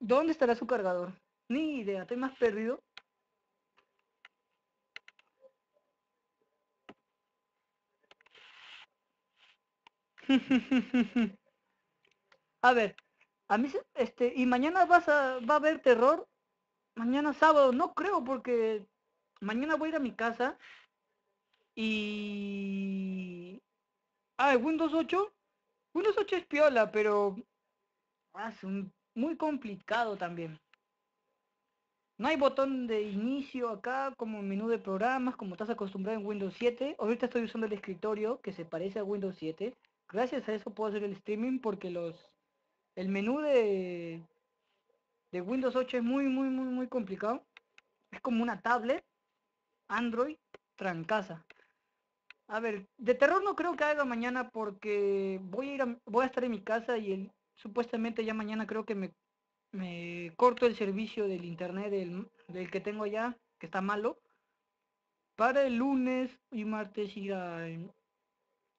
¿Dónde estará su cargador? Ni idea, estoy más perdido. a ver, a mí, este, y mañana vas a, va a haber terror. Mañana sábado, no creo, porque mañana voy a ir a mi casa y... Ah, Windows 8. Windows 8 es piola, pero... Es muy complicado también. No hay botón de inicio acá como menú de programas, como estás acostumbrado en Windows 7. Ahorita estoy usando el escritorio que se parece a Windows 7. Gracias a eso puedo hacer el streaming porque los el menú de, de Windows 8 es muy, muy, muy, muy complicado. Es como una tablet, Android, trancasa. A ver, de terror no creo que haga mañana porque voy a ir voy a estar en mi casa y supuestamente ya mañana creo que me, me corto el servicio del internet del, del que tengo ya, que está malo, para el lunes y martes ir a,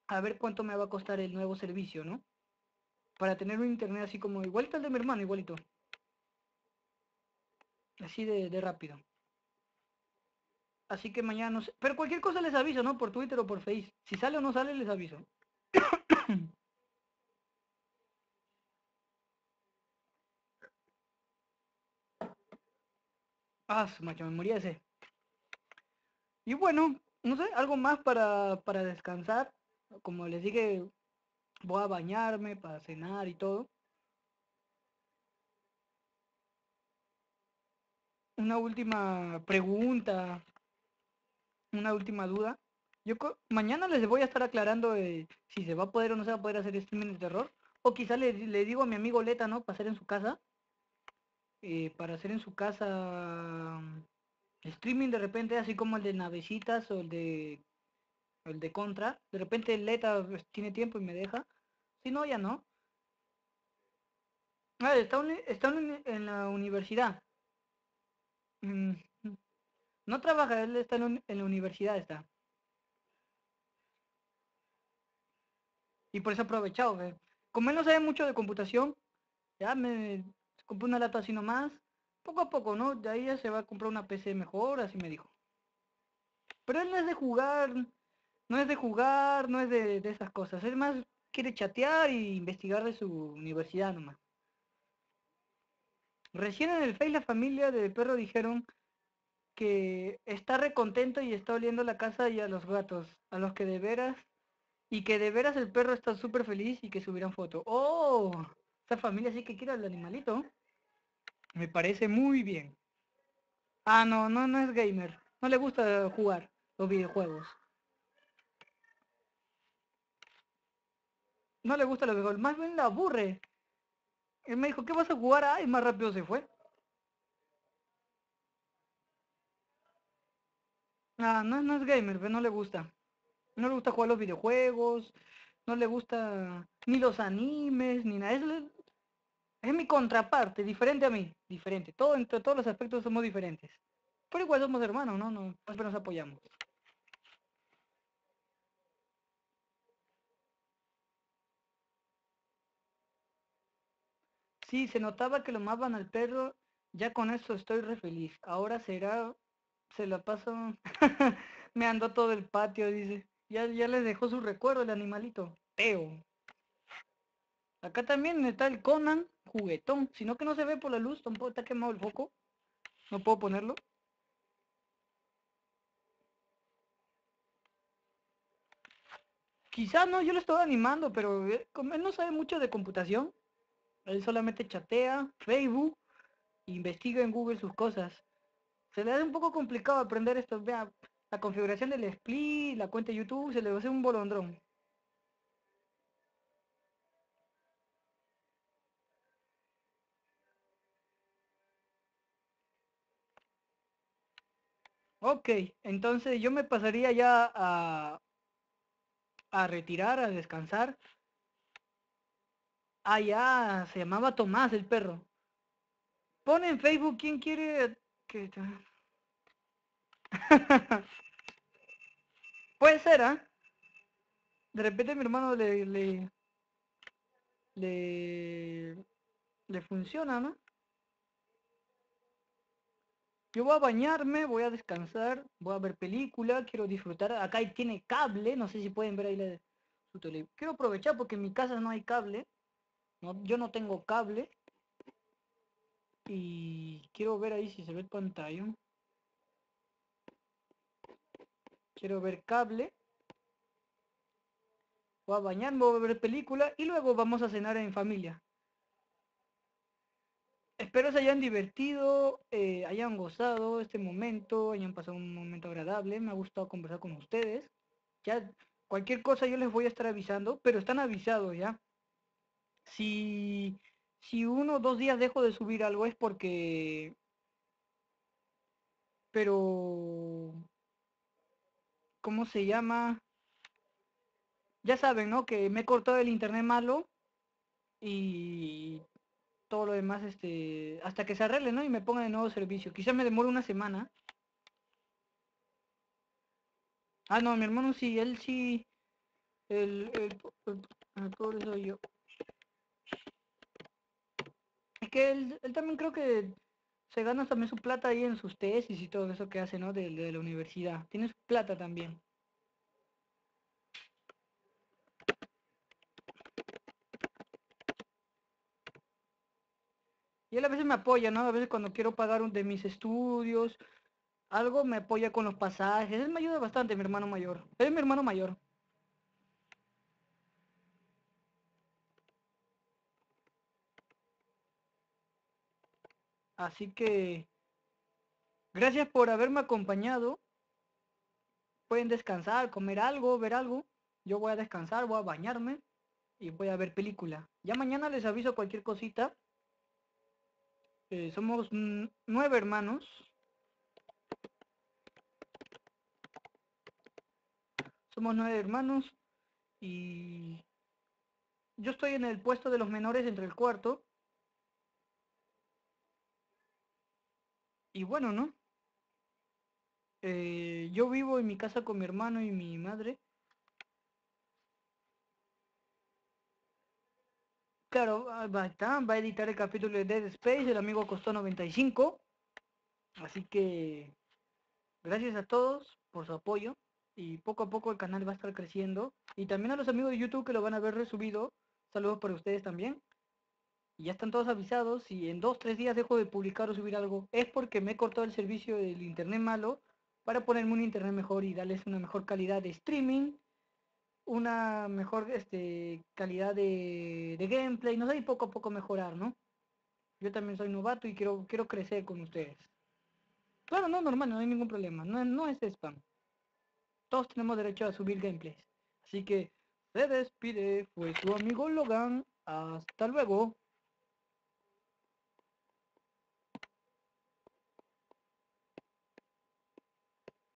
a ver cuánto me va a costar el nuevo servicio, ¿no? Para tener un internet así como igualito al de mi hermano, igualito. Así de, rápido. Así que mañana no sé. Pero cualquier cosa les aviso, ¿no? Por Twitter o por Face. Si sale o no sale, les aviso. ah, su macho, me moría ese. Y bueno, no sé, algo más para, para descansar como les dije, voy a bañarme para cenar y todo. Una última pregunta, una última duda. Yo mañana les voy a estar aclarando si se va a poder o no se va a poder hacer streaming de terror. O quizá le, digo a mi amigo Leta, ¿no? Para hacer en su casa. Eh, para hacer en su casa streaming de repente, así como el de navecitas o el de el de contra. De repente el Leta tiene tiempo y me deja. Si no, ya no. Ah, está, en la universidad. Mm, no trabaja, él está en, la universidad, está. Y por eso aprovechado. Como él no sabe mucho de computación, ya me compré una lata así nomás. Poco a poco, ¿no? De ahí ya se va a comprar una PC mejor, así me dijo. Pero él no es de jugar, no es de jugar, no es de, esas cosas. Es más, quiere chatear e investigar de su universidad nomás. Recién en el Face la familia del perro dijeron que está recontento y está oliendo la casa y a los gatos, a los que de veras, y que de veras el perro está súper feliz y que subirán foto. ¡Oh! Esa familia sí que quiere al animalito. Me parece muy bien. Ah, no, no, no es gamer. No le gusta jugar los videojuegos. No le gusta lo mejor, más bien la aburre. Él me dijo, ¿qué vas a jugar? Ah, y más rápido se fue. Ah, no, no es gamer, pero no le gusta. No le gusta jugar los videojuegos, no le gusta ni los animes, ni nada. Es, es mi contraparte, diferente a mí, diferente. Todo, entre todos los aspectos somos diferentes. Pero igual somos hermanos, ¿no? no siempre nos apoyamos. Sí, se notaba que lo amaban al perro. Ya con eso estoy re feliz. Ahora será, se la paso, me andó todo el patio, dice. Ya, ya les dejó su recuerdo el animalito. Teo. Acá también está el Conan, juguetón. Sino que no se ve por la luz, tampoco está quemado el foco. No puedo ponerlo. Quizá no, yo lo estoy animando, pero eh, él no sabe mucho de computación, él solamente chatea, Facebook, investiga en Google sus cosas. Se le hace un poco complicado aprender esto. Vea, la configuración del split, la cuenta de YouTube, se le hace un bolondrón. Ok, entonces yo me pasaría ya a, a retirar, a descansar. Ah, ya, se llamaba Tomás el perro. Pone en Facebook quién quiere que... Puede ser, ¿ah? De repente mi hermano le, le, le, le funciona, ¿no? Yo voy a bañarme, voy a descansar, voy a ver película, quiero disfrutar. Acá tiene cable, no sé si pueden ver ahí la, su. Quiero aprovechar porque en mi casa no hay cable. No, yo no tengo cable. Y quiero ver ahí si se ve el pantalla. Quiero ver cable. Voy a bañarme, voy a ver película y luego vamos a cenar en familia. Espero se hayan divertido, eh, hayan gozado este momento, hayan pasado un momento agradable. Me ha gustado conversar con ustedes. Ya cualquier cosa yo les voy a estar avisando, pero están avisados ya. Si, si uno o dos días dejo de subir algo es porque... Pero... ¿Cómo se llama? Ya saben, ¿no? Que me he cortado el internet malo y todo lo demás, este, hasta que se arregle, ¿no? Y me ponga de nuevo servicio. Quizá me demore una semana. Ah, no, mi hermano sí, él sí, el, el, el, yo. Es que él, él también creo que se gana también su plata ahí en sus tesis y todo eso que hace, ¿no? De, de la universidad. Tiene su plata también. Y él a veces me apoya, ¿no? A veces cuando quiero pagar un de mis estudios, algo me apoya con los pasajes. Él me ayuda bastante, mi hermano mayor. Él es mi hermano mayor. Así que, gracias por haberme acompañado. Pueden descansar, comer algo, ver algo. Yo voy a descansar, voy a bañarme y voy a ver película. Ya mañana les aviso cualquier cosita. Eh, somos nueve hermanos. Somos nueve hermanos y yo estoy en el puesto de los menores entre el cuarto. Y bueno, ¿no? Eh, yo vivo en mi casa con mi hermano y mi madre. Claro, ah, va, va a editar el capítulo de Dead Space, el amigo costó 95. Así que gracias a todos por su apoyo y poco a poco el canal va a estar creciendo. Y también a los amigos de YouTube que lo van a ver resubido, saludos para ustedes también. Y ya están todos avisados, si en dos, tres días dejo de publicar o subir algo, es porque me he cortado el servicio del internet malo para ponerme un internet mejor y darles una mejor calidad de streaming una mejor este, calidad de, gameplay, no sé, y poco a poco mejorar, ¿no? Yo también soy novato y quiero, quiero crecer con ustedes. Claro, no, normal, no hay ningún problema, no, no es spam. Todos tenemos derecho a subir gameplays. Así que se despide, fue su amigo Logan, hasta luego.